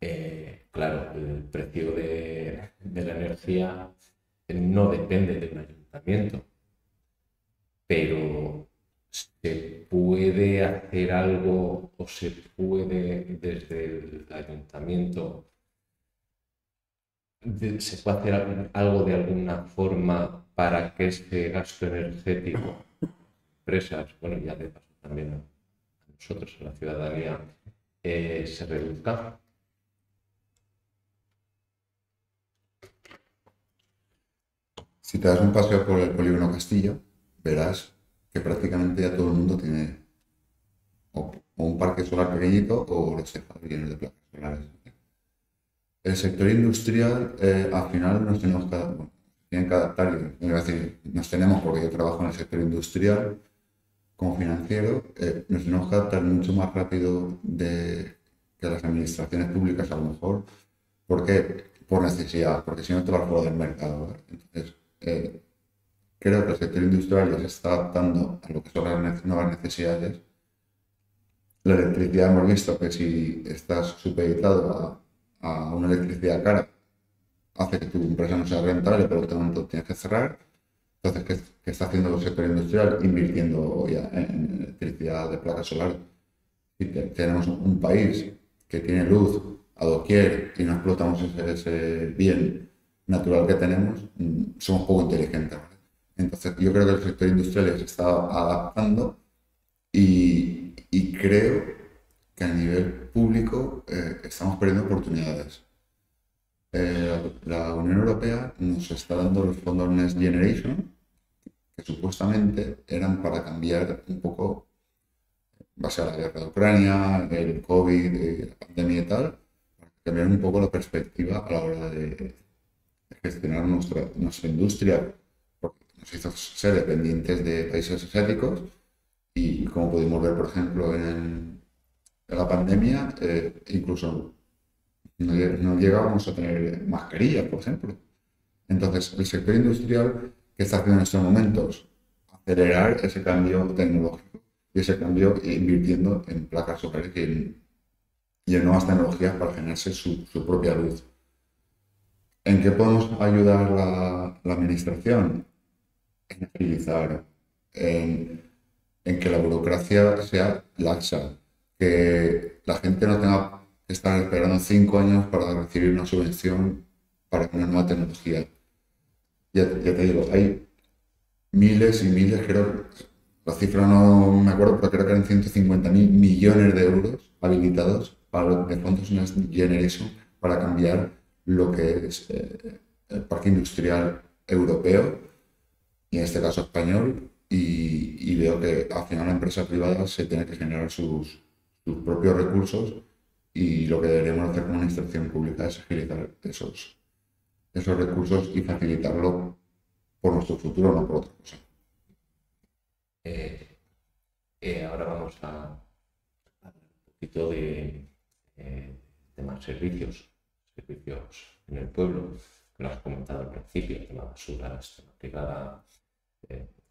Eh, claro, el precio de, la energía no depende de un ayuntamiento, pero se puede hacer algo o se puede desde el ayuntamiento, se puede hacer algo de alguna forma para que ese gasto energético, empresas, bueno, ya de paso también a nosotros, a la ciudadanía, eh, se reduzca. Si te das un paseo por el polígono Castillo, verás que prácticamente ya todo el mundo tiene o, un parque solar pequeñito o los llenos de placas solares. El sector industrial, eh, al final nos tenemos que, tienen que adaptar, decir, nos tenemos, porque yo trabajo en el sector industrial como financiero, eh, nos tenemos que adaptar mucho más rápido de, que las administraciones públicas a lo mejor. ¿Por qué? Por necesidad, porque si no te vas fuera del mercado. Entonces, eh, creo que el sector industrial ya se está adaptando a lo que son las nuevas necesidades. La electricidad hemos visto que si estás supeditado a, a una electricidad cara, hace que tu empresa no sea rentable, por lo tanto tienes que cerrar. Entonces, ¿qué, está haciendo el sector industrial? Invirtiendo ya en electricidad de placas solares. Y tenemos un país que tiene luz a doquier y no explotamos ese, bien natural que tenemos, mm, somos poco inteligentes. Entonces, yo creo que el sector industrial se está adaptando y, y creo que a nivel público eh, estamos perdiendo oportunidades. Eh, la Unión Europea nos está dando los fondos Next Generation, que supuestamente eran para cambiar un poco, base a la guerra de Ucrania, el COVID, eh, la pandemia y tal, para cambiar un poco la perspectiva a la hora de, gestionar nuestra, nuestra industria, porque nos hizo ser dependientes de países asiáticos y como pudimos ver, por ejemplo, en, la pandemia, eh, incluso no, llegábamos a tener mascarillas, por ejemplo. Entonces, el sector industrial que está haciendo en estos momentos, acelerar ese cambio tecnológico y ese cambio invirtiendo en placas solares y en, nuevas tecnologías para generarse su, propia luz. ¿En qué podemos ayudar la, la administración? En agilizar, en, en que la burocracia sea laxa, que la gente no tenga están esperando cinco años para recibir una subvención para una nueva tecnología. Ya, te digo, hay miles y miles, creo, la cifra no me acuerdo, pero creo que eran 150 mil millones de euros habilitados para de fondos Generation para cambiar lo que es eh, el parque industrial europeo y en este caso español y, veo que al final la empresa privada se tiene que generar sus, propios recursos y lo que deberíamos hacer como administración pública es agilizar esos, esos recursos y facilitarlo por nuestro futuro, no por otra cosa. Eh, eh, ahora vamos a hablar un poquito de eh, temas servicios, servicios en el pueblo, lo has comentado al principio, tema basuras, tema privada.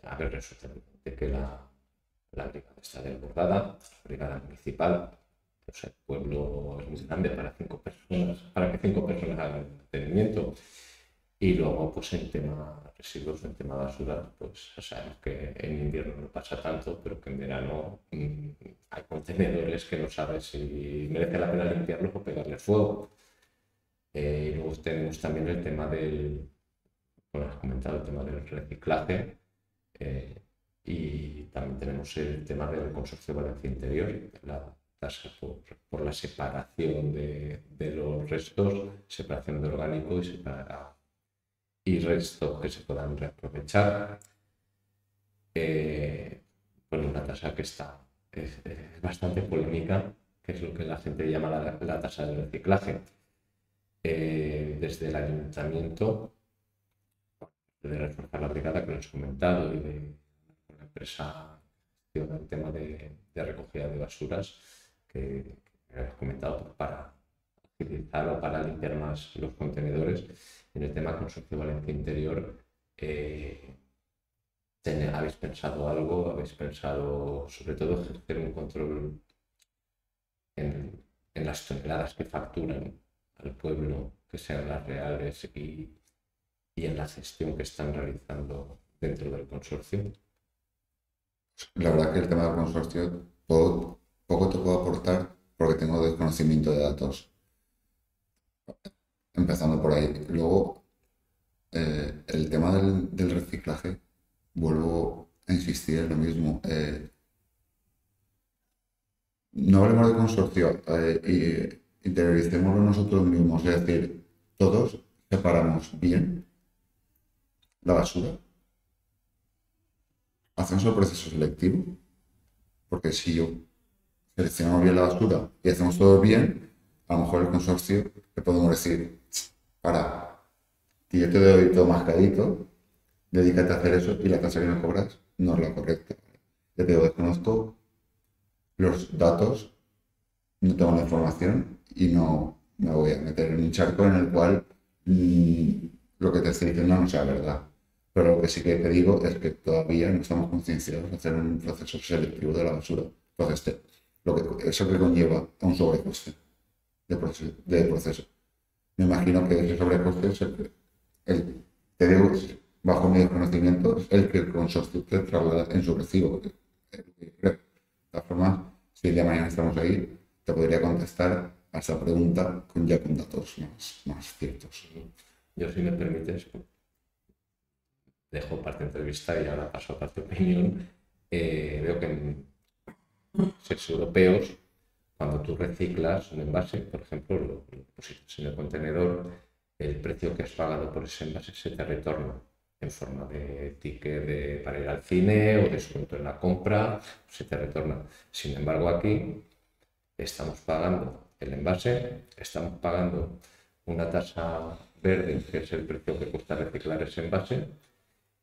a ver, resulta que la, la brigada está desbordada, la brigada municipal, el pueblo es muy grande para cinco personas, para que cinco personas hagan mantenimiento. Y luego, pues en tema residuos, en tema basura, pues sabemos que en invierno no pasa tanto, pero que en verano mm, hay contenedores que no sabes si merece la pena limpiarlos o pegarles fuego. Eh, luego tenemos también el tema del, como has comentado, el tema del reciclaje. Eh, y también tenemos el tema del consorcio Valencia Interior, la por, la separación de, los restos, separación del orgánico y, restos que se puedan reaprovechar. Eh, pues una tasa que está es, bastante polémica, que es lo que la gente llama la, tasa de reciclaje. Eh, desde el ayuntamiento, de reforzar la brigada que nos he comentado y de la empresa el tema de, recogida de basuras, que, has comentado para utilizar o para limpiar más los contenedores. En el tema consorcio Valencia Interior, eh, ¿habéis pensado algo? ¿Habéis pensado sobre todo ejercer un control en, las toneladas que facturan al pueblo, que sean las reales y, y en la gestión que están realizando dentro del consorcio? La verdad que el tema del consorcio poco, te puedo aportar porque tengo desconocimiento de datos. Empezando por ahí. Luego, eh, el tema del, reciclaje, vuelvo a insistir en lo mismo. Eh, no hablemos de consorcio eh, interioricémoslo nosotros mismos, es decir, todos separamos bien la basura, hacemos el proceso selectivo, porque si yo seleccionamos bien la basura y hacemos todo bien, a lo mejor el consorcio le podemos decir, para, que yo te doy todo mascadito, dedícate a hacer eso y la tasa que me cobras no es la correcta. Ya te digo, desconozco los datos, no tengo la información y no me voy a meter en un charco en el cual mm, lo que te estoy diciendo no sea verdad. Pero lo que sí que te digo es que todavía no estamos concienciados de hacer un proceso selectivo de la basura. Entonces, lo que, eso que conlleva a un sobrecoste de proceso, de proceso. Me imagino que ese sobrecoste es el, el te digo, bajo mi desconocimiento, es el que el consorcio te traslada en su recibo. De todas formas, si el día de mañana estamos ahí, te podría contestar a esa pregunta ya con datos más, más ciertos. Yo, si me permites, dejo parte de entrevista y ahora paso a parte de opinión. Eh, veo que en países europeos, cuando tú reciclas un envase, por ejemplo, lo, pusiste en el contenedor, el precio que has pagado por ese envase se te retorna en forma de ticket de, para ir al cine o descuento en la compra, se te retorna. Sin embargo, aquí estamos pagando el envase, estamos pagando una tasa verde, que es el precio que cuesta reciclar ese envase,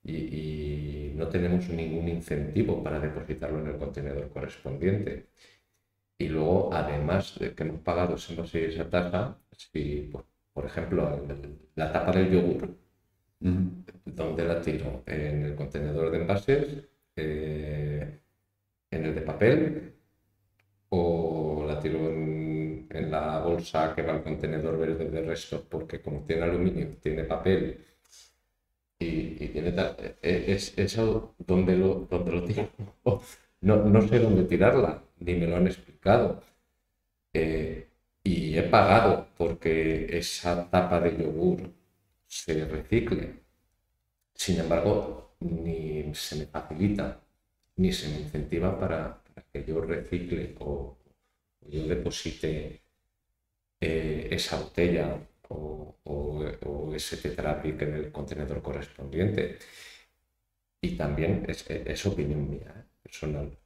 y, no tenemos ningún incentivo para depositarlo en el contenedor correspondiente. Y luego, además de que hemos pagado ese envase y esa tasa, si, por, ejemplo, la tapa del yogur, ¿dónde la tiro? En el contenedor de envases, eh, en el de papel, o la tiro en, en, la bolsa que va al contenedor verde de restos, porque como tiene aluminio, tiene papel y, tiene tal, e, es eso donde lo, donde lo tiro. No, no sé dónde tirarla, ni me lo han explicado. Eh, y he pagado porque esa tapa de yogur se recicle. Sin embargo, ni se me facilita, ni se me incentiva para, que yo recicle o, yo deposite eh, esa botella o, ese tetrapic en el contenedor correspondiente. Y también es, opinión mía, ¿eh? personal.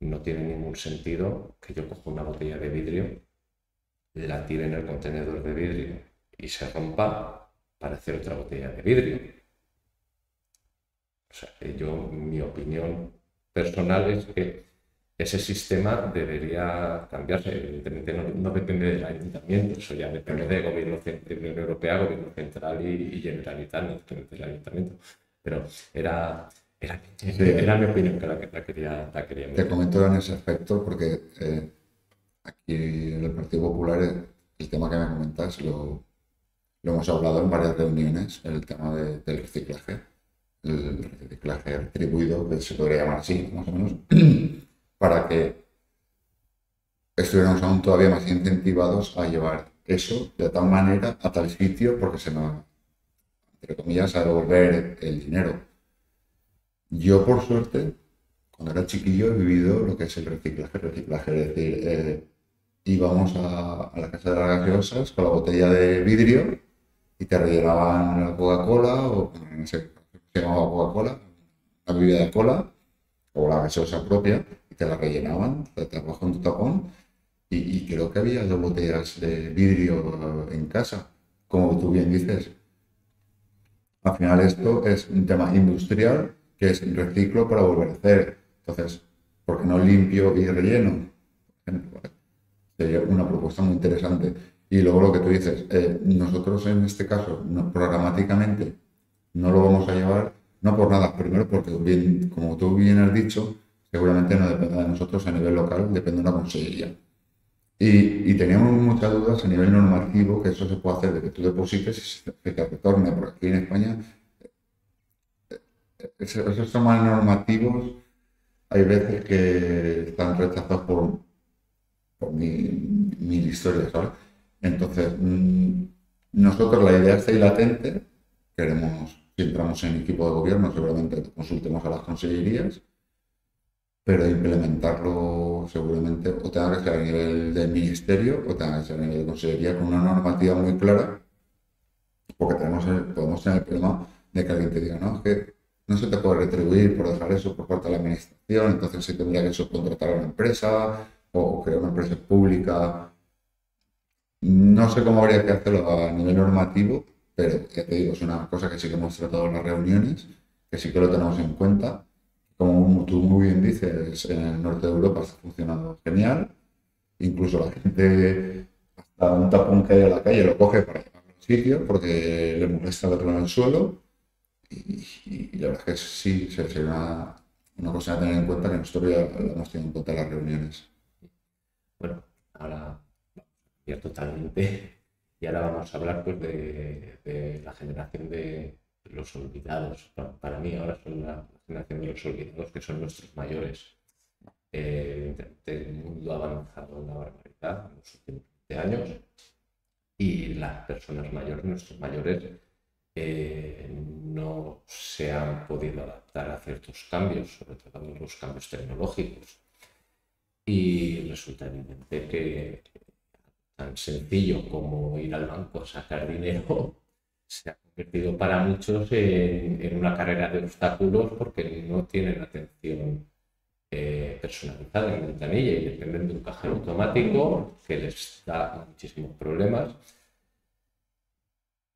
No tiene ningún sentido que yo coja una botella de vidrio, la tire en el contenedor de vidrio y se rompa para hacer otra botella de vidrio. O sea, yo, mi opinión personal es que ese sistema debería cambiarse. Evidentemente no, depende del ayuntamiento, eso ya depende del gobierno de la Unión Europea, gobierno central y, generalitat, no depende del ayuntamiento. Pero era, era, era mi opinión que la, quería, la quería Te comento en ese aspecto porque eh, aquí en el Partido Popular el, tema que me comentas lo, lo, hemos hablado en varias reuniones, el tema del reciclaje, el reciclaje retribuido, que se podría llamar así, más o menos. para que estuviéramos aún todavía más incentivados a llevar eso de tal manera a tal sitio porque se nos, entre comillas, a devolver el dinero. Yo, por suerte, cuando era chiquillo he vivido lo que es el reciclaje, reciclaje, es decir, eh, íbamos a, la casa de las gaseosas con la botella de vidrio y te rellenaban la Coca-Cola o no sé, se llamaba Coca-Cola, la bebida de cola o la gaseosa propia te la rellenaban, te con tu tapón y, creo que había dos botellas de vidrio en casa, como tú bien dices. Al final esto es un tema industrial que es reciclo para volver a hacer. Entonces, ¿por qué no limpio y relleno? Sería una propuesta muy interesante. Y luego lo que tú dices, eh, nosotros en este caso, programáticamente, no lo vamos a llevar, no por nada, primero porque, bien, como tú bien has dicho, seguramente no depende de nosotros a nivel local, depende de una consellería. Y, teníamos muchas dudas a nivel normativo que eso se puede hacer de que tú deposites y se te retorne, porque aquí en España eh, esos temas normativos hay veces que están rechazados por, por mi, historia, ¿sabes? Entonces, mm, nosotros la idea está ahí latente, queremos, si entramos en equipo de gobierno, seguramente consultemos a las consejerías, pero implementarlo seguramente o tenga que ser a nivel del ministerio o tenga que ser a nivel de consejería con una normativa muy clara, porque tenemos podemos tener el problema de que alguien te diga, no, es que no se te puede retribuir por dejar eso por parte de la administración, entonces se tendría que subcontratar a una empresa o crear una empresa pública. No sé cómo habría que hacerlo a nivel normativo, pero ya te digo, es una cosa que sí que hemos tratado en las reuniones, que sí que lo tenemos en cuenta. Como tú muy bien dices, en el norte de Europa está funcionando genial. Incluso la gente, hasta un tapón que hay en la calle, lo coge para llevarlo al sitio porque le molesta verlo en el suelo y, la verdad es que sí, sería una, una, cosa a tener en cuenta que nosotros ya lo hemos tenido en cuenta en las reuniones. Bueno, ahora ya totalmente. Y ahora vamos a hablar pues, de, la generación de los olvidados. Para, mí ahora son la los olvidados, que son nuestros mayores. Eh, el mundo ha avanzado en la barbaridad en los últimos 20 años y las personas mayores, nuestros mayores, eh, no se han podido adaptar a ciertos cambios, sobre todo los cambios tecnológicos. Y resulta evidente que tan sencillo como ir al banco a sacar dinero se ha convertido para muchos en, una carrera de obstáculos porque no tienen atención eh, personalizada en ventanilla y dependen de un cajero automático que les da muchísimos problemas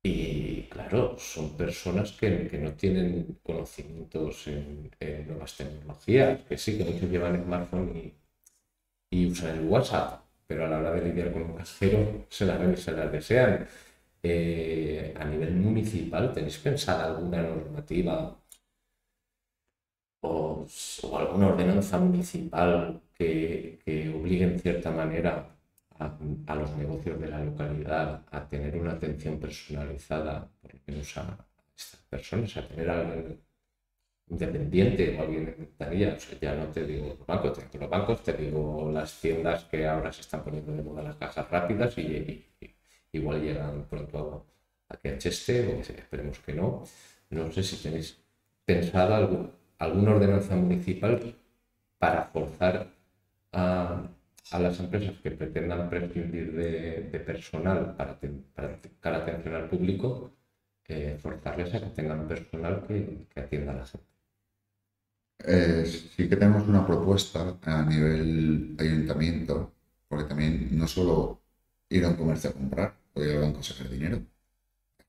y claro, son personas que, que no tienen conocimientos en, nuevas tecnologías, que sí, que muchos llevan smartphone y, y usan el WhatsApp, pero a la hora de lidiar con un casero se la ven y se la desean. Eh, a nivel municipal, ¿tenéis pensada alguna normativa o, o alguna ordenanza municipal que, que obligue en cierta manera a, los negocios de la localidad a tener una atención personalizada, por lo menos a estas personas, a tener a alguien independiente o alguien en ventanilla. O sea, ya no te digo los bancos, te digo los bancos, te digo las tiendas que ahora se están poniendo de moda las cajas rápidas y, igual llegan pronto a, que Cheste, o esperemos que no. No sé si tenéis pensada alguna ordenanza municipal para forzar a a las empresas que pretendan prescindir de, personal para, para atención al público, eh, forzarles a que tengan personal que, atienda a la gente. Eh, sí que tenemos una propuesta a nivel ayuntamiento, porque también no solo ir a un comercio a comprar ir al banco a sacar dinero.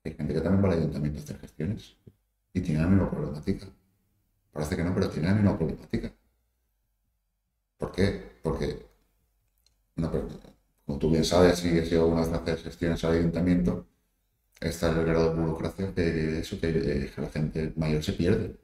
Hay gente que también va al ayuntamiento a hacer gestiones y tiene la misma problemática. Parece que no, pero tiene la misma problemática. ¿Por qué? Porque como tú bien sabes, si he sido algunas veces gestiones al ayuntamiento, está el grado de burocracia que eso que, la gente mayor se pierde.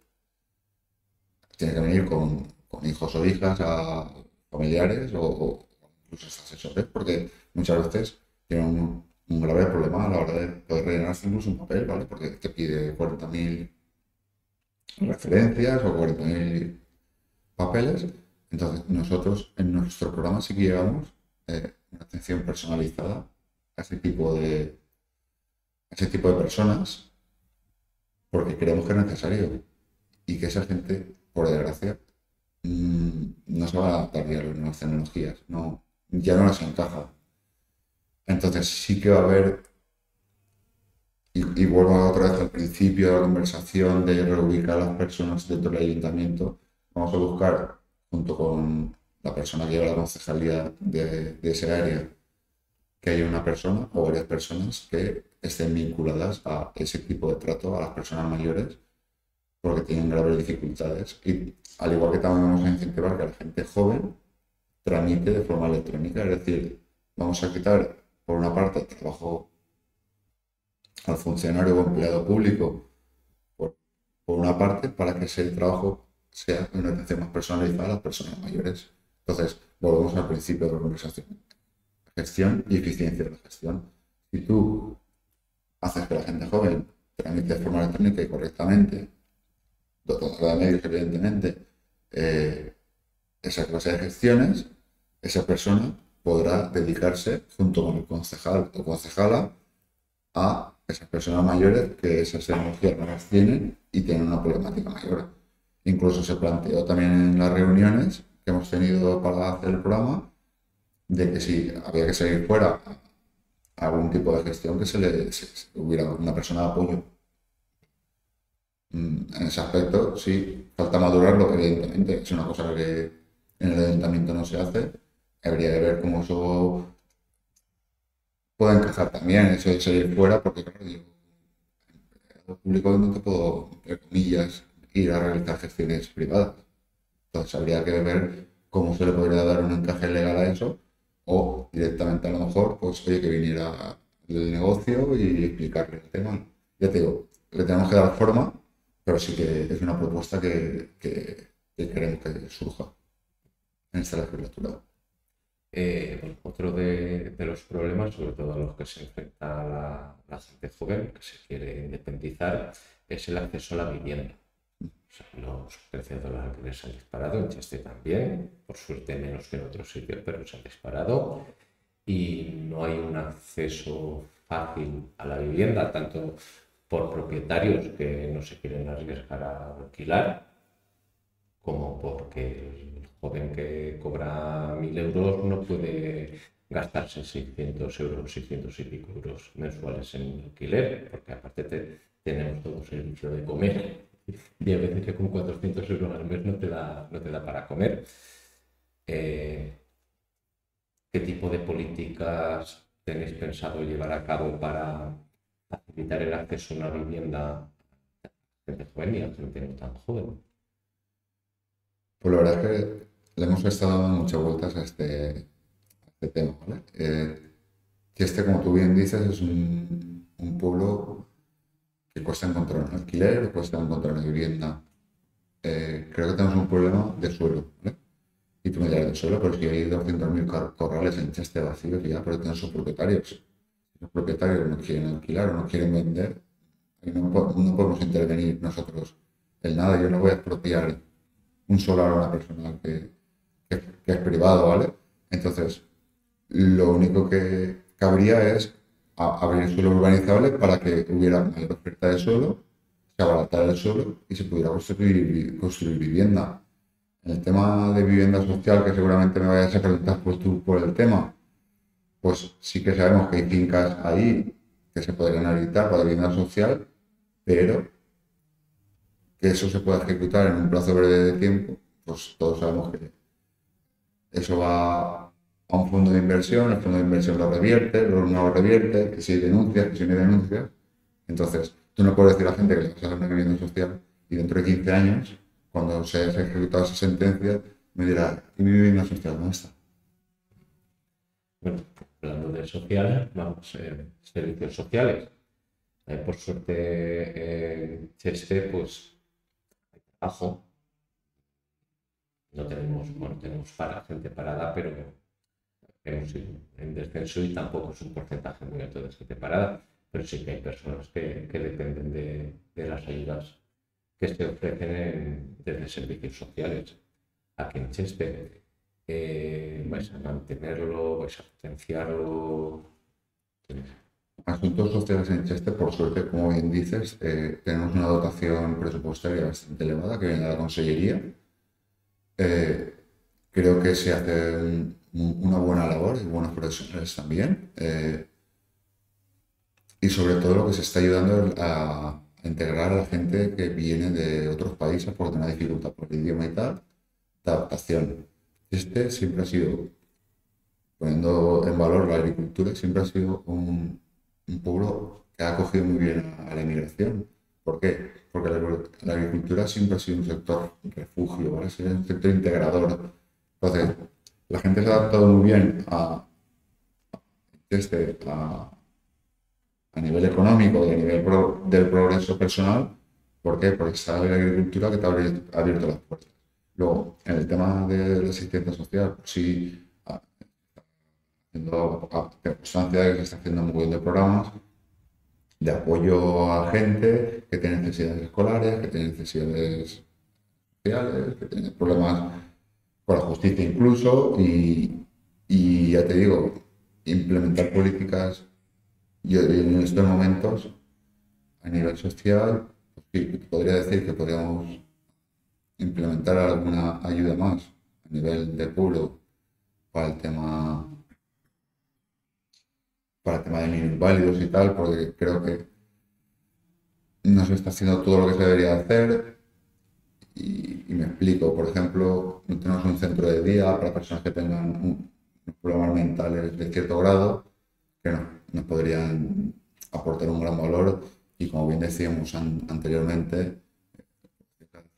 Tiene que venir con, hijos o hijas a familiares o, incluso asesores, porque muchas veces tienen un, grave problema a la hora de poder rellenar incluso un papel, ¿vale? Porque te pide 40.000 referencias o 40.000 papeles. Entonces, nosotros en nuestro programa sí que llegamos una atención personalizada a ese tipo de, ese tipo de personas porque creemos que es necesario y que esa gente, por desgracia, mm, no se va a adaptar a las nuevas tecnologías, no, ya no las encaja. Entonces sí que va a haber, y, y vuelvo otra vez al principio de la conversación de reubicar a las personas dentro del ayuntamiento, vamos a buscar, junto con la persona que lleva la concejalía de, de ese área, que haya una persona o varias personas que estén vinculadas a ese tipo de trato a las personas mayores porque tienen graves dificultades. Y al igual que también vamos a incentivar que la gente joven tramite de forma electrónica, es decir, vamos a quitar por una parte el trabajo al funcionario o empleado público por, por una parte para que ese trabajo sea una atención más personalizada a las personas mayores. Entonces, volvemos al principio de la conversación. gestión y eficiencia de la gestión. Si tú haces que la gente joven tramite de forma electrónica y correctamente, dotándola de medios, evidentemente, eh, esa clase de gestiones, esa persona podrá dedicarse junto con el concejal o concejala a esas personas mayores que esas energías no las tienen y tienen una problemática mayor. Incluso se planteó también en las reuniones que hemos tenido para hacer el programa de que si había que salir fuera algún tipo de gestión que se le hubiera una persona de apoyo. Mm, en ese aspecto, sí, falta madurarlo, evidentemente, es una cosa que en el ayuntamiento no se hace. Habría que ver cómo eso puede encajar también, eso de salir fuera, porque claro, el público no te puedo, entre comillas, ir a realizar gestiones privadas. Entonces habría que ver cómo se le podría dar un encaje legal a eso o directamente a lo mejor, pues oye, que viniera del negocio y explicarle el tema. Ya te digo, le tenemos que dar forma, pero sí que es una propuesta que, queremos que surja en esta legislatura. Eh, otro de, los problemas, sobre todo a los que se enfrenta la, gente joven que se quiere independizar, es el acceso a la vivienda. Los precios de los alquileres han disparado, en Cheste también, por suerte menos que en otros sitios, pero se han disparado y no hay un acceso fácil a la vivienda, tanto por propietarios que no se quieren arriesgar a alquilar, como porque joven que cobra mil euros no puede gastarse 600 euros, 600 y pico euros mensuales en alquiler, porque aparte tenemos todo servicio de comer y a veces que con 400 euros al mes no te da, no te da para comer. Eh, ¿Qué tipo de políticas tenéis pensado llevar a cabo para facilitar el acceso a una vivienda gente joven y a gente no tan joven? Pues la verdad es que le hemos estado dando muchas vueltas a este, este tema. ¿vale? Eh, este, como tú bien dices, es un, pueblo que cuesta encontrar un alquiler cuesta encontrar una vivienda. Eh, creo que tenemos un problema de suelo, ¿vale? Y tú me dirás de suelo, pero si hay 200.000 corrales en este vacío ya, pero tienen sus propietarios. Los propietarios no quieren alquilar o no quieren vender, no, podemos intervenir nosotros en nada. Yo no voy a expropiar un solar a una persona que, que, es privado, ¿vale? Entonces, lo único que cabría es abrir suelo urbanizable para que hubiera mayor oferta de suelo, se abaratara el suelo y se pudiera construir, construir vivienda. En el tema de vivienda social, que seguramente me vayas a preguntar pues tú por el tema, pues sí que sabemos que hay fincas ahí que se podrían habilitar para vivienda social, pero que eso se pueda ejecutar en un plazo breve de tiempo, pues todos sabemos que eso va a un fondo de inversión, el fondo de inversión lo revierte, luego no lo revierte, que si hay denuncias, que si no hay denuncias. Entonces, tú no puedes decir a la gente que le vas a una vivienda social y dentro de 15 años, cuando se haya ejecutado esa sentencia, me dirá, ¿y mi vivienda social dónde está? Bueno, hablando de social, vamos, eh, servicios sociales. Eh, por suerte, en Cheste, pues, hay trabajo. No tenemos, bueno, tenemos para, gente parada, pero en descenso y tampoco es un porcentaje muy alto de gente parada, pero sí que hay personas que, que dependen de, de, las ayudas que se ofrecen desde servicios sociales. Aquí en Cheste eh, vais a mantenerlo, vais a potenciarlo. Asuntos sociales en Cheste, por suerte, como bien dices, eh, tenemos una dotación presupuestaria bastante elevada que viene de la Consellería. Eh, creo que se hace un, una buena labor y buenos profesionales también. Eh, y sobre todo lo que se está ayudando a, integrar a la gente que viene de otros países por tener dificultad por el idioma y tal, adaptación. Este siempre ha sido, poniendo en valor la agricultura, siempre ha sido un, pueblo que ha acogido muy bien a, la inmigración. ¿Por qué? Porque la, agricultura siempre ha sido un sector refugio. Es un sector integrador. Entonces, la gente se ha adaptado muy bien a, este, a, nivel económico y a nivel del progreso personal. ¿Por qué? Porque está la agricultura que te ha abierto las puertas. Luego, en el tema de la asistencia social, pues sí, haciendo constancia de que se está haciendo un montón de programas de apoyo a gente que tiene necesidades escolares, que tiene necesidades sociales, que tiene problemas con la justicia incluso, y, ya te digo, implementar políticas yo en estos momentos a nivel social, pues podría decir que podríamos implementar alguna ayuda más a nivel de pueblo para el tema para el tema de inválidos y tal, porque creo que no se está haciendo todo lo que se debería hacer. Y, me explico, por ejemplo, no tenemos un centro de día para personas que tengan problemas mentales de cierto grado, que nos podrían aportar un gran valor y como bien decíamos anteriormente, estamos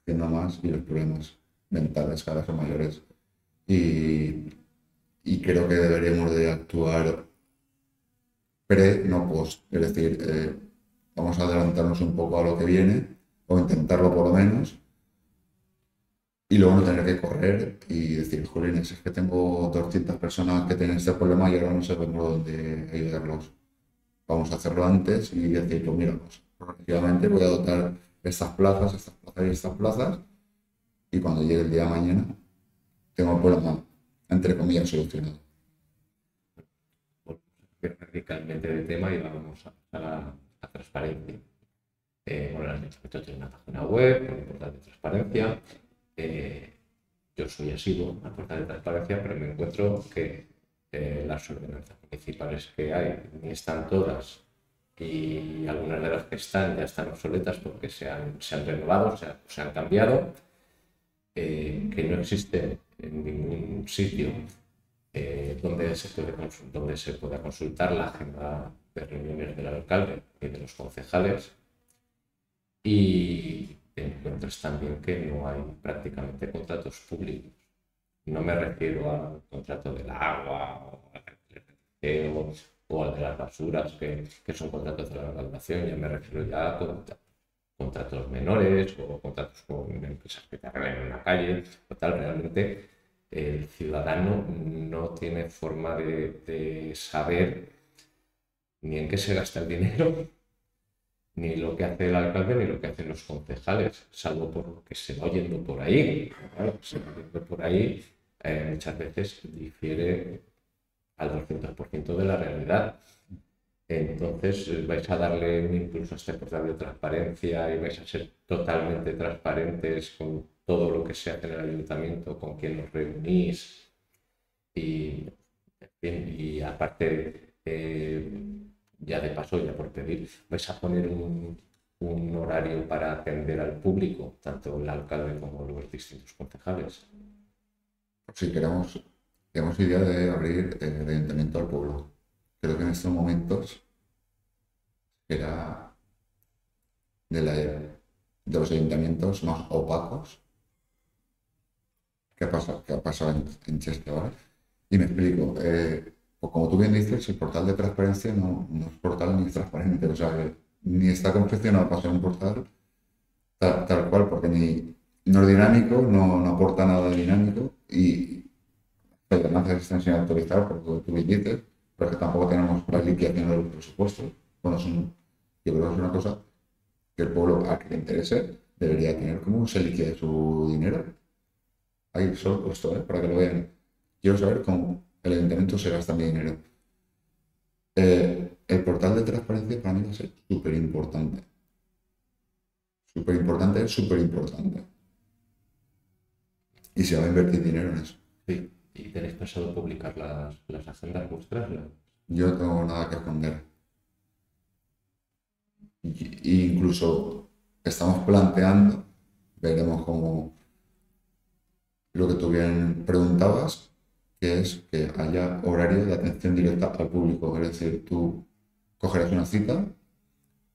haciendo más y los problemas mentales cada vez son mayores. Y, y creo que deberíamos de actuar pre, no post. Es decir, eh, vamos a adelantarnos un poco a lo que viene, o intentarlo por lo menos, y luego no tener que correr y decir, jolines, es que tengo 200 personas que tienen este problema y ahora no por dónde ayudarlos vamos a hacerlo antes y decir, pues mira, pues progresivamente voy a dotar estas plazas, estas plazas y estas plazas, y cuando llegue el día de mañana, tengo el problema, entre comillas, solucionado. Radicalmente del tema y vamos a pasar a, transparencia. Eh, bueno, dicho tiene una página web con portal de transparencia. Eh, yo soy asiduo al portal de transparencia, pero me encuentro que eh, las ordenanzas municipales que hay, ni están todas, y algunas de las que están ya están obsoletas porque se han, se renovado, o sea, se han cambiado, eh, que no existe en ningún sitio eh, donde, se puede donde se pueda consultar la agenda de reuniones del alcalde y de los concejales. Y encuentras también que no hay prácticamente contratos públicos. No me refiero al contrato del agua o al o, al de las basuras, que, que, son contratos de la evaluación, ya me refiero ya a contratos menores o contratos con empresas que te arreglan en la calle, o tal, realmente el ciudadano no tiene forma de, de saber ni en qué se gasta el dinero, ni lo que hace el alcalde ni lo que hacen los concejales, salvo por lo que se va oyendo por ahí. se va oyendo por ahí eh, muchas veces difiere al 200% de la realidad. Entonces vais a darle un impulso a este portal de transparencia y vais a ser totalmente transparentes con todo lo que se hace el ayuntamiento, con quién os reunís y, aparte, eh, ya de paso, ya por pedir, vais a poner un, horario para atender al público, tanto el alcalde como los distintos concejales si queremos, tenemos idea de abrir el ayuntamiento al pueblo. Creo que en estos momentos era de los ayuntamientos más opacos que ha pasado, ha pasado en, en Cheste. Y me explico. Eh, pues como tú bien dices, el portal de transparencia no, no es portal ni es transparente. O sea, ni está confeccionado para ser un portal tal, tal cual, porque ni, no es dinámico, no, no aporta nada de dinámico y además están sin autorizar, porque tú bien dices, pero que tampoco tenemos la liquidación de los presupuestos. Bueno, son, yo creo que es una cosa que el pueblo a que le interese debería tener como se liquide su dinero. Ahí solo puesto, ¿eh? para que lo vean. Quiero saber cómo el ayuntamiento se gasta mi dinero. Eh, el portal de transparencia para mí va a ser súper importante. Súper importante es súper importante. Y se va a invertir dinero en eso. Sí. ¿Y tenéis pensado publicar las, las agendas vuestras? Yo no tengo nada que esconder. Y, incluso estamos planteando, veremos cómo lo que tú bien preguntabas, que es que haya horario de atención directa al público. Es decir, tú cogerás una cita,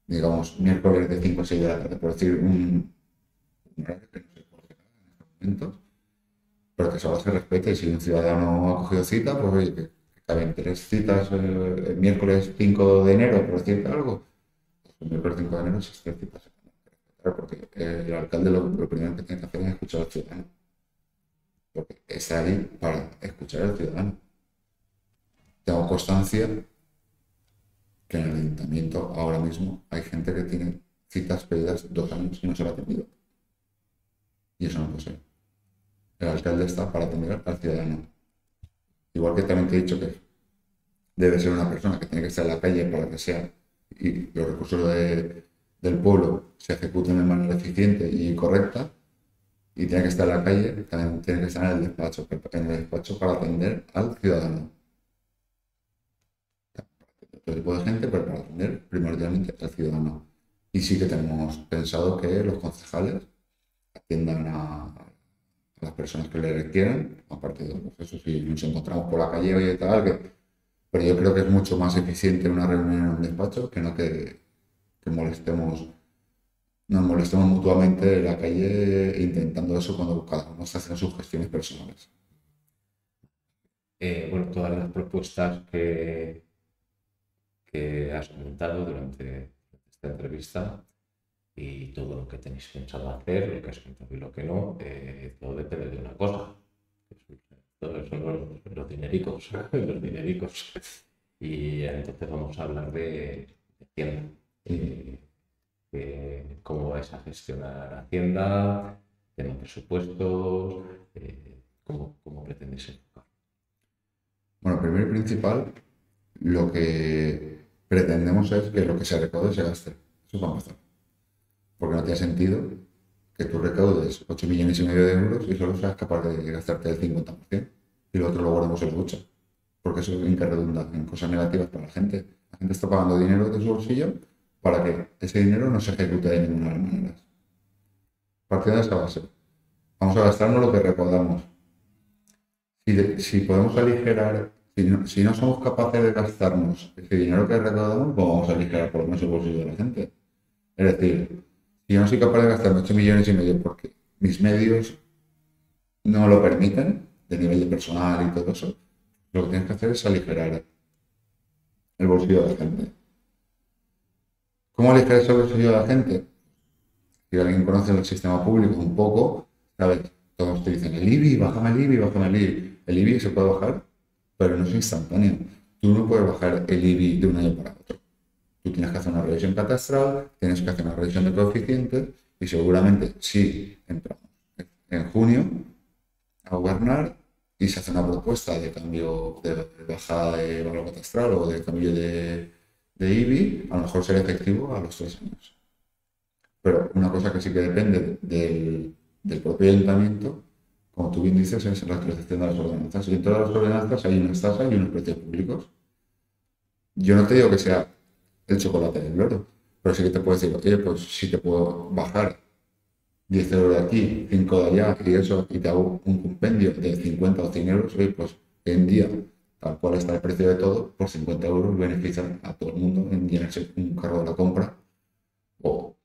digamos, miércoles de 5 a 6 de la tarde, por decir un, horario que no se puede en estos momentos, pero que solo se respete. Si un ciudadano ha cogido cita, pues oye, que caben tres citas el, miércoles 5 de enero, por decirte algo. Pues el miércoles 5 de enero esas tres citas porque el alcalde lo, primero que tiene que hacer es escuchar al ciudadano. Porque está ahí para escuchar al ciudadano. tengo constancia que en el ayuntamiento ahora mismo hay gente que tiene citas pedidas dos años y no se la ha atendido. Y eso no puede ser. El alcalde está para atender al ciudadano. Igual que también te he dicho que debe ser una persona que tiene que estar en la calle para que sea y los recursos del pueblo se ejecuten de manera eficiente y correcta y tiene que estar en la calle, también tiene que estar en el despacho, en el despacho para atender al ciudadano. Todo tipo de gente, pero para atender primordialmente al ciudadano. Y sí que tenemos pensado que los concejales atiendan a, las personas que le requieran, aparte de pues eso, si nos encontramos por la calle y tal, que, pero yo creo que es mucho más eficiente una reunión en un despacho que no que, que molestemos nos molestemos mutuamente en la calle intentando eso cuando cada uno está haciendo sus gestiones personales. Eh, bueno, todas las propuestas que, que has comentado durante esta entrevista y todo lo que tenéis pensado hacer, lo que has comentado y lo que no, eh, todo depende de una cosa. Todos son los, los dinericos, los dinericos. Y entonces vamos a hablar de, de eh, cómo vais a gestionar Hacienda, tema presupuestos, eh, cómo, cómo pretendéis enfocar. Bueno, primero y principal, lo que pretendemos es que lo que se recaude se gaste. Eso es a Porque no tiene sentido que tú recaudes 8 millones y medio de euros y solo seas capaz de gastarte el 50% y lo otro lo guardamos en lucha. Porque eso es que redunda en cosas negativas para la gente. La gente está pagando dinero de su bolsillo para que ese dinero no se ejecute de ninguna de las maneras. Partiendo de esa base, vamos a gastarnos lo que recaudamos. Si, podemos aligerar, si no, somos capaces de gastarnos ese dinero que recaudamos, pues vamos a aligerar por lo menos el bolsillo de la gente. Es decir, si yo no soy capaz de gastar 8 millones y medio porque mis medios no lo permiten, de nivel de personal y todo eso, lo que tienes que hacer es aligerar el bolsillo de la gente. ¿Cómo aligerar ese bolsillo de la gente? Si alguien conoce el sistema público un poco, ¿sabes? Todos te dicen el IBI, bájame el IBI, bájame el IBI. El IBI se puede bajar, pero no es instantáneo. Tú no puedes bajar el IBI de un año para otro. Tú tienes que hacer una revisión catastral, tienes que hacer una revisión de coeficientes y seguramente si entramos en junio a gobernar y se hace una propuesta de cambio de bajada de valor catastral o de cambio de, de IBI, a lo mejor será efectivo a los tres años. Pero una cosa que sí que depende del, propio ayuntamiento, como tú bien dices, es la actualización de las ordenanzas. Y en todas las ordenanzas hay unas tasas y unos precios públicos. Yo no te digo que sea el chocolate del oro, pero sí que te puedo decir, oye, pues si te puedo bajar 10 euros de aquí, 5 de allá y eso, y te hago un compendio de 50 o 100 euros, oye, pues en día tal cual está el precio de todo, por 50 euros benefician a todo el mundo en llenarse un carro de la compra o,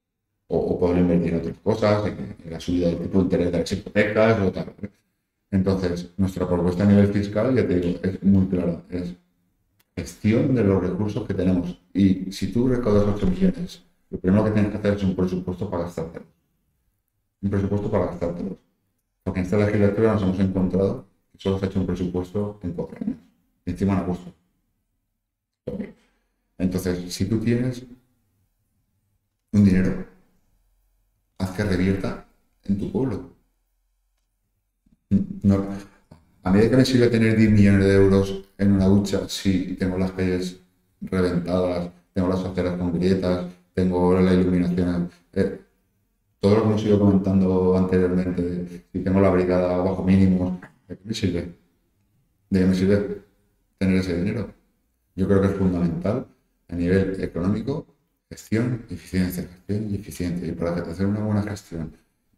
o, poder invertir en otras cosas, en, la subida del tipo de interés de las hipotecas o tal. Entonces, nuestra propuesta a nivel fiscal, ya te digo, es muy clara, es gestión de los recursos que tenemos. Y si tú recaudas 8 millones, lo primero que tienes que hacer es un presupuesto para gastártelos. Un presupuesto para gastártelos. Porque en esta legislatura nos hemos encontrado que solo se ha hecho un presupuesto en cuatro años encima no gusto. Entonces, si tú tienes un dinero, haz que revierta en tu pueblo. a medida que me sirve tener 10 millones de euros en una ducha si tengo las calles reventadas, tengo las aceras con grietas, tengo la iluminación. Eh, todo lo que hemos ido comentando anteriormente, si tengo la brigada bajo mínimo, ¿de qué me sirve? ¿De qué me sirve? Tener ese dinero. Yo creo que es fundamental a nivel económico, gestión, eficiencia, gestión y eficiencia. Y para hacer una buena gestión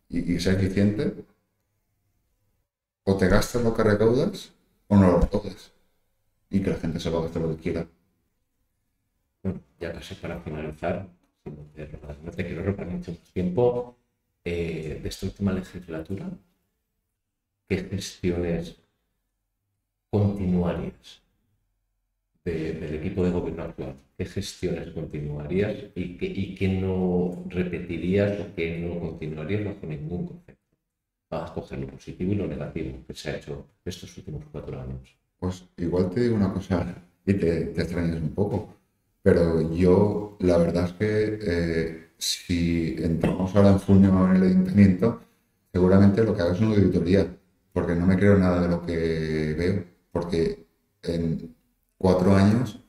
y, ser eficiente, o te gastas lo que recaudas o no lo recaudas. Y que la gente se lo lo que quiera. Bueno, ya casi para finalizar, no te quiero robar mucho tiempo, eh, de esta última legislatura, ¿qué gestiones continuarías del equipo de gobierno actual? ¿Qué gestiones continuarías y qué, y qué no repetirías o qué no continuarías bajo ningún concepto? Vas a coger lo positivo y lo negativo que se ha hecho estos últimos cuatro años. Pues igual te digo una cosa y te, te extrañas un poco. Pero yo, la verdad es que eh, si entramos ahora en junio en el ayuntamiento, seguramente lo que hago es una auditoría, porque no me creo nada de lo que veo, porque en cuatro años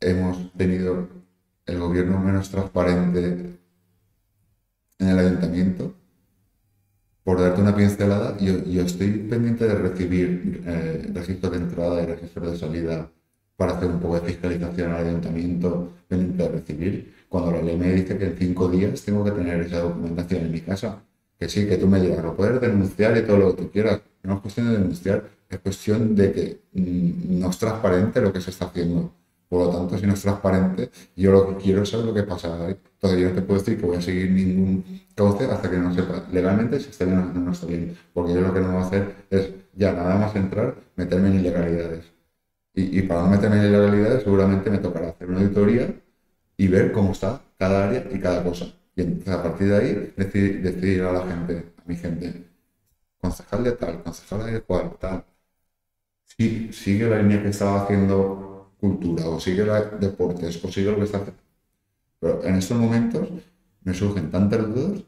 hemos tenido el gobierno menos transparente en el ayuntamiento. Por darte una pincelada, yo, yo estoy pendiente de recibir eh, registro de entrada y registro de salida para hacer un poco de fiscalización al ayuntamiento, pendiente de recibir. Cuando la ley me dice que en cinco días tengo que tener esa documentación en mi casa, que sí, que tú me digas, lo puedes denunciar y todo lo que tú quieras. No es cuestión de denunciar, es cuestión de que mm, no es transparente lo que se está haciendo. Por lo tanto, si no es transparente, yo lo que quiero es saber lo que pasa. Entonces, yo no te puedo decir que voy a seguir ningún cauce hasta que no sepa legalmente si está bien o no está bien. Porque yo lo que no voy a hacer es ya nada más entrar, meterme en ilegalidades. Y, y para no meterme en ilegalidades, seguramente me tocará hacer una auditoría y ver cómo está cada área y cada cosa. Y entonces, a partir de ahí, decidir, decidir a la gente, a mi gente, concejal de tal, concejal de cual, tal. Si sigue la línea que estaba haciendo cultura o sigue la deportes o sigue lo que está haciendo. Pero en estos momentos me surgen tantas dudas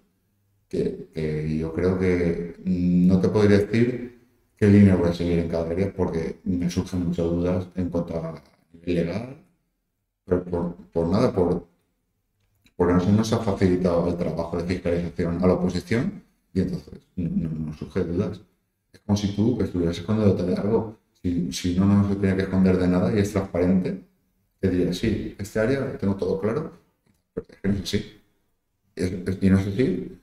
que, que, yo creo que no te podría decir qué línea voy a seguir en cada área porque me surgen muchas dudas en cuanto a legal, pero por, nada, por, porque no se nos ha facilitado el trabajo de fiscalización a la oposición y entonces nos no, surge dudas. Es como si tú estuvieras escondiéndote de algo si, no, no se tiene que esconder de nada y es transparente, te diría, sí, este área tengo todo claro, que así. y no es así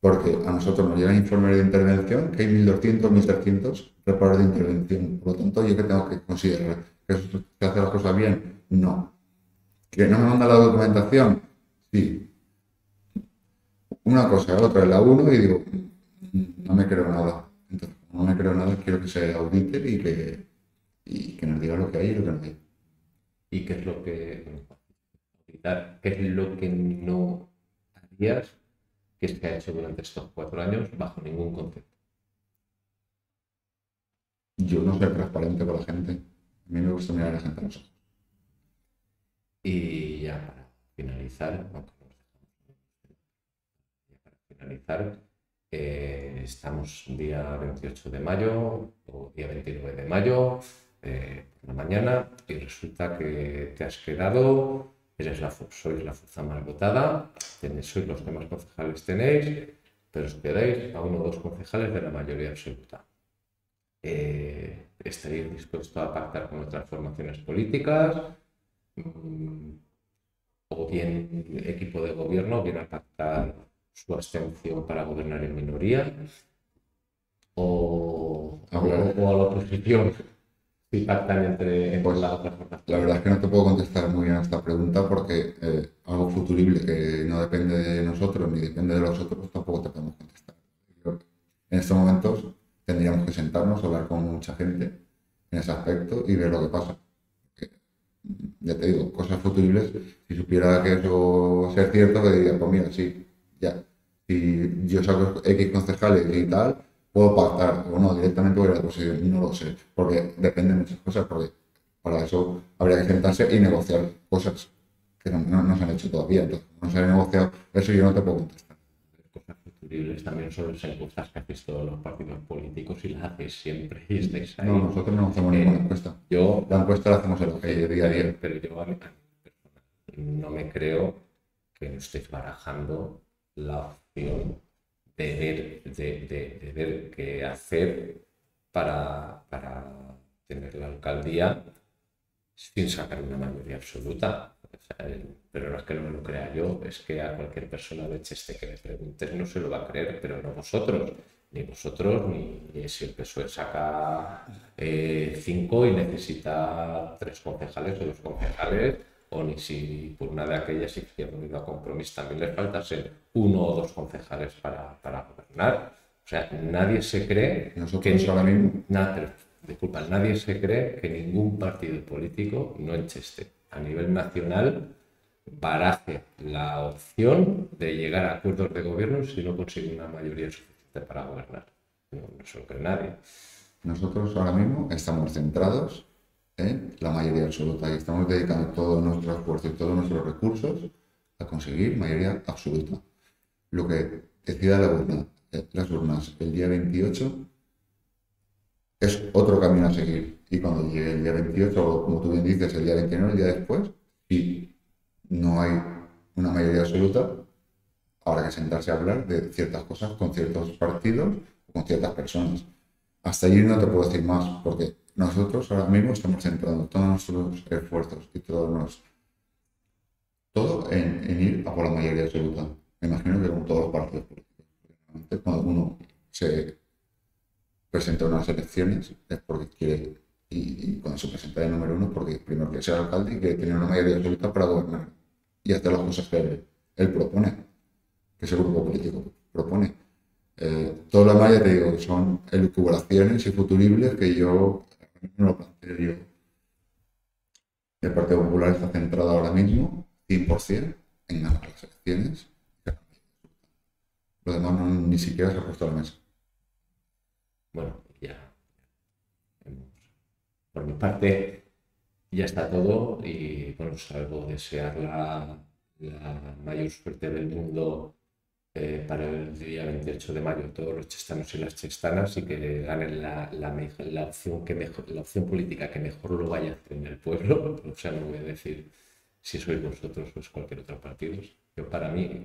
porque a nosotros nos llegan informes de intervención que hay 1.200, 1.300 reparos de intervención. Por lo tanto, ¿yo qué tengo que considerar? ¿Que se hace las cosas bien? No. ¿Que no me manda la documentación? Sí. Una cosa, otra, la uno y digo, no me creo nada. No me creo nada, quiero que se audite y que, y que nos diga lo que hay y lo que no hay. ¿Y qué es lo que qué es lo que no harías que se ha hecho durante estos cuatro años bajo ningún concepto? Yo no soy transparente con la gente. A mí me gusta mirar a la gente a los ojos. Y ya para finalizar, para finalizar, eh, estamos día 28 de mayo o día 29 de mayo, eh, por la mañana, y resulta que te has quedado, eres la, sois la fuerza más votada, tenéis, sois los que más concejales tenéis, pero os quedáis a uno o dos concejales de la mayoría absoluta. Eh, ¿Estaréis dispuestos a pactar con otras formaciones políticas? Mm, ¿O bien equipo de gobierno viene a pactar su abstención para gobernar en minoría o, o, a la oposición si pactan entre, pues, las otras La verdad es que no te puedo contestar muy bien a esta pregunta porque eh, algo futurible que no depende de nosotros ni depende de los otros tampoco te podemos contestar. En estos momentos tendríamos que sentarnos, hablar con mucha gente en ese aspecto y ver lo que pasa. ya te digo, cosas futuribles, si supiera que eso es cierto, que diría, pues mira, sí. Si yo saco X concejales y tal, puedo pactar o no, directamente voy a la oposición, no lo sé, porque depende de muchas cosas, porque para eso habría que sentarse y negociar cosas que no, no, se han hecho todavía. Entonces, no se han negociado, eso yo no te puedo contestar. Cosas futuribles también son las encuestas que hacéis todos los partidos políticos y las hacéis siempre y estáis ahí. No, nosotros no hacemos ninguna encuesta. Yo, la encuesta la hacemos en lo que día a día. Pero yo a mí, no me creo que estéis barajando la de ver, de, ver qué hacer para, tener la alcaldía sin sacar una mayoría absoluta. pero no es que no me lo crea yo, es que a cualquier persona de Cheste que le preguntes no se lo va a creer, pero no vosotros, ni vosotros, ni, si el PSOE saca eh, cinco y necesita tres concejales o dos concejales o ni si por una de aquellas Izquierda Unida Compromiso también les faltasen uno o dos concejales para, para gobernar. O sea, nadie se cree que ahora mismo... disculpa, nadie se cree que ningún partido político, no en Cheste, a nivel nacional, baraje la opción de llegar a acuerdos de gobierno si no consigue una mayoría suficiente para gobernar. No, no se lo cree nadie. Nosotros ahora mismo estamos centrados en la mayoría absoluta y estamos dedicando todo nuestro esfuerzo y todos nuestros recursos a conseguir mayoría absoluta. Lo que decida la urna, eh, las urnas el día 28 es otro camino a seguir. Y cuando llegue el día 28, o como tú bien dices, el día 29, el día después, si no hay una mayoría absoluta, habrá que sentarse a hablar de ciertas cosas con ciertos partidos con ciertas personas. Hasta allí no te puedo decir más, porque nosotros ahora mismo estamos centrando todos nuestros esfuerzos y todos todo en, ir a por la mayoría absoluta. Me imagino que con todos los partidos políticos. Cuando uno se presenta a unas elecciones es porque quiere, y, cuando se presenta de número uno, porque primero quiere ser alcalde y quiere tener una mayoría absoluta para gobernar y hacer las cosas que él, propone, que ese grupo político propone. Eh, te digo, son elucubraciones y futuribles que yo no. El Partido Popular está centrado ahora mismo 100% en ganar las elecciones. Lo demás ni siquiera se ha puesto a la mesa. Bueno, ya. Por mi parte, ya está todo y bueno, salvo desear la, mayor suerte del mundo eh, para el día 28 de mayo, todos los chestanos y las chestanas y que ganen la, la, opción que mejor, la opción política que mejor lo vaya a hacer en el pueblo. O sea, no voy a decir si sois vosotros o es cualquier otro partido. Yo para mí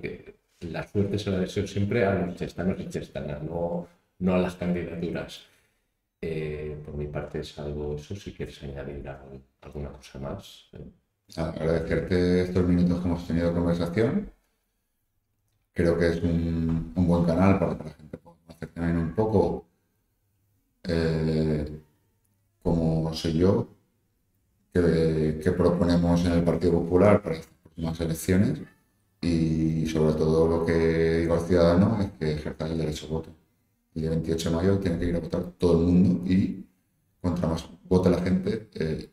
la suerte se la deseo siempre a los chestanos y chestanas, no, no a las candidaturas. Eh, por mi parte es algo eso, si quieres añadir alguna cosa más. Eh. Agradecerte estos minutos que hemos tenido conversación. Creo que es un, buen canal para que la gente pueda acercar un poco eh, como sé yo que, proponemos en el Partido Popular para estas próximas elecciones y sobre todo lo que digo al ciudadano es que ejerza el derecho a voto. El día 28 de mayo tiene que ir a votar todo el mundo y contra más vote la gente, eh,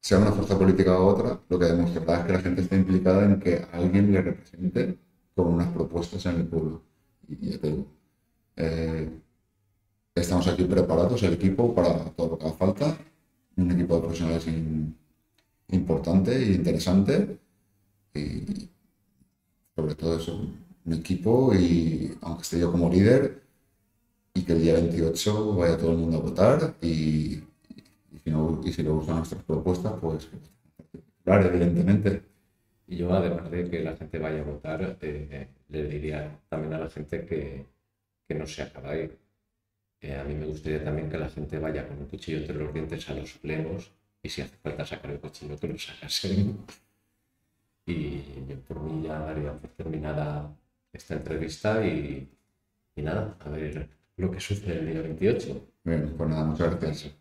sea una fuerza política u otra, lo que demuestra es que la gente está implicada en que alguien le represente con unas propuestas en el pueblo. Y ya te eh, estamos aquí preparados, el equipo, para todo lo que haga falta un equipo de profesionales importante e interesante y sobre todo eso, un equipo y aunque esté yo como líder y que el día 28 vaya todo el mundo a votar y, si, no, y si le gustan nuestras propuestas, pues claro, evidentemente. Y yo, además de que la gente vaya a votar, eh, le diría también a la gente que, que no se acaba ahí eh, a mí me gustaría también que la gente vaya con un cuchillo entre los dientes a los plenos y si hace falta sacar el cuchillo, que lo sacasen. Y yo por mí ya daría por terminada esta entrevista y, y nada, a ver lo que sucede el día 28. Bien, pues nada, muchas gracias.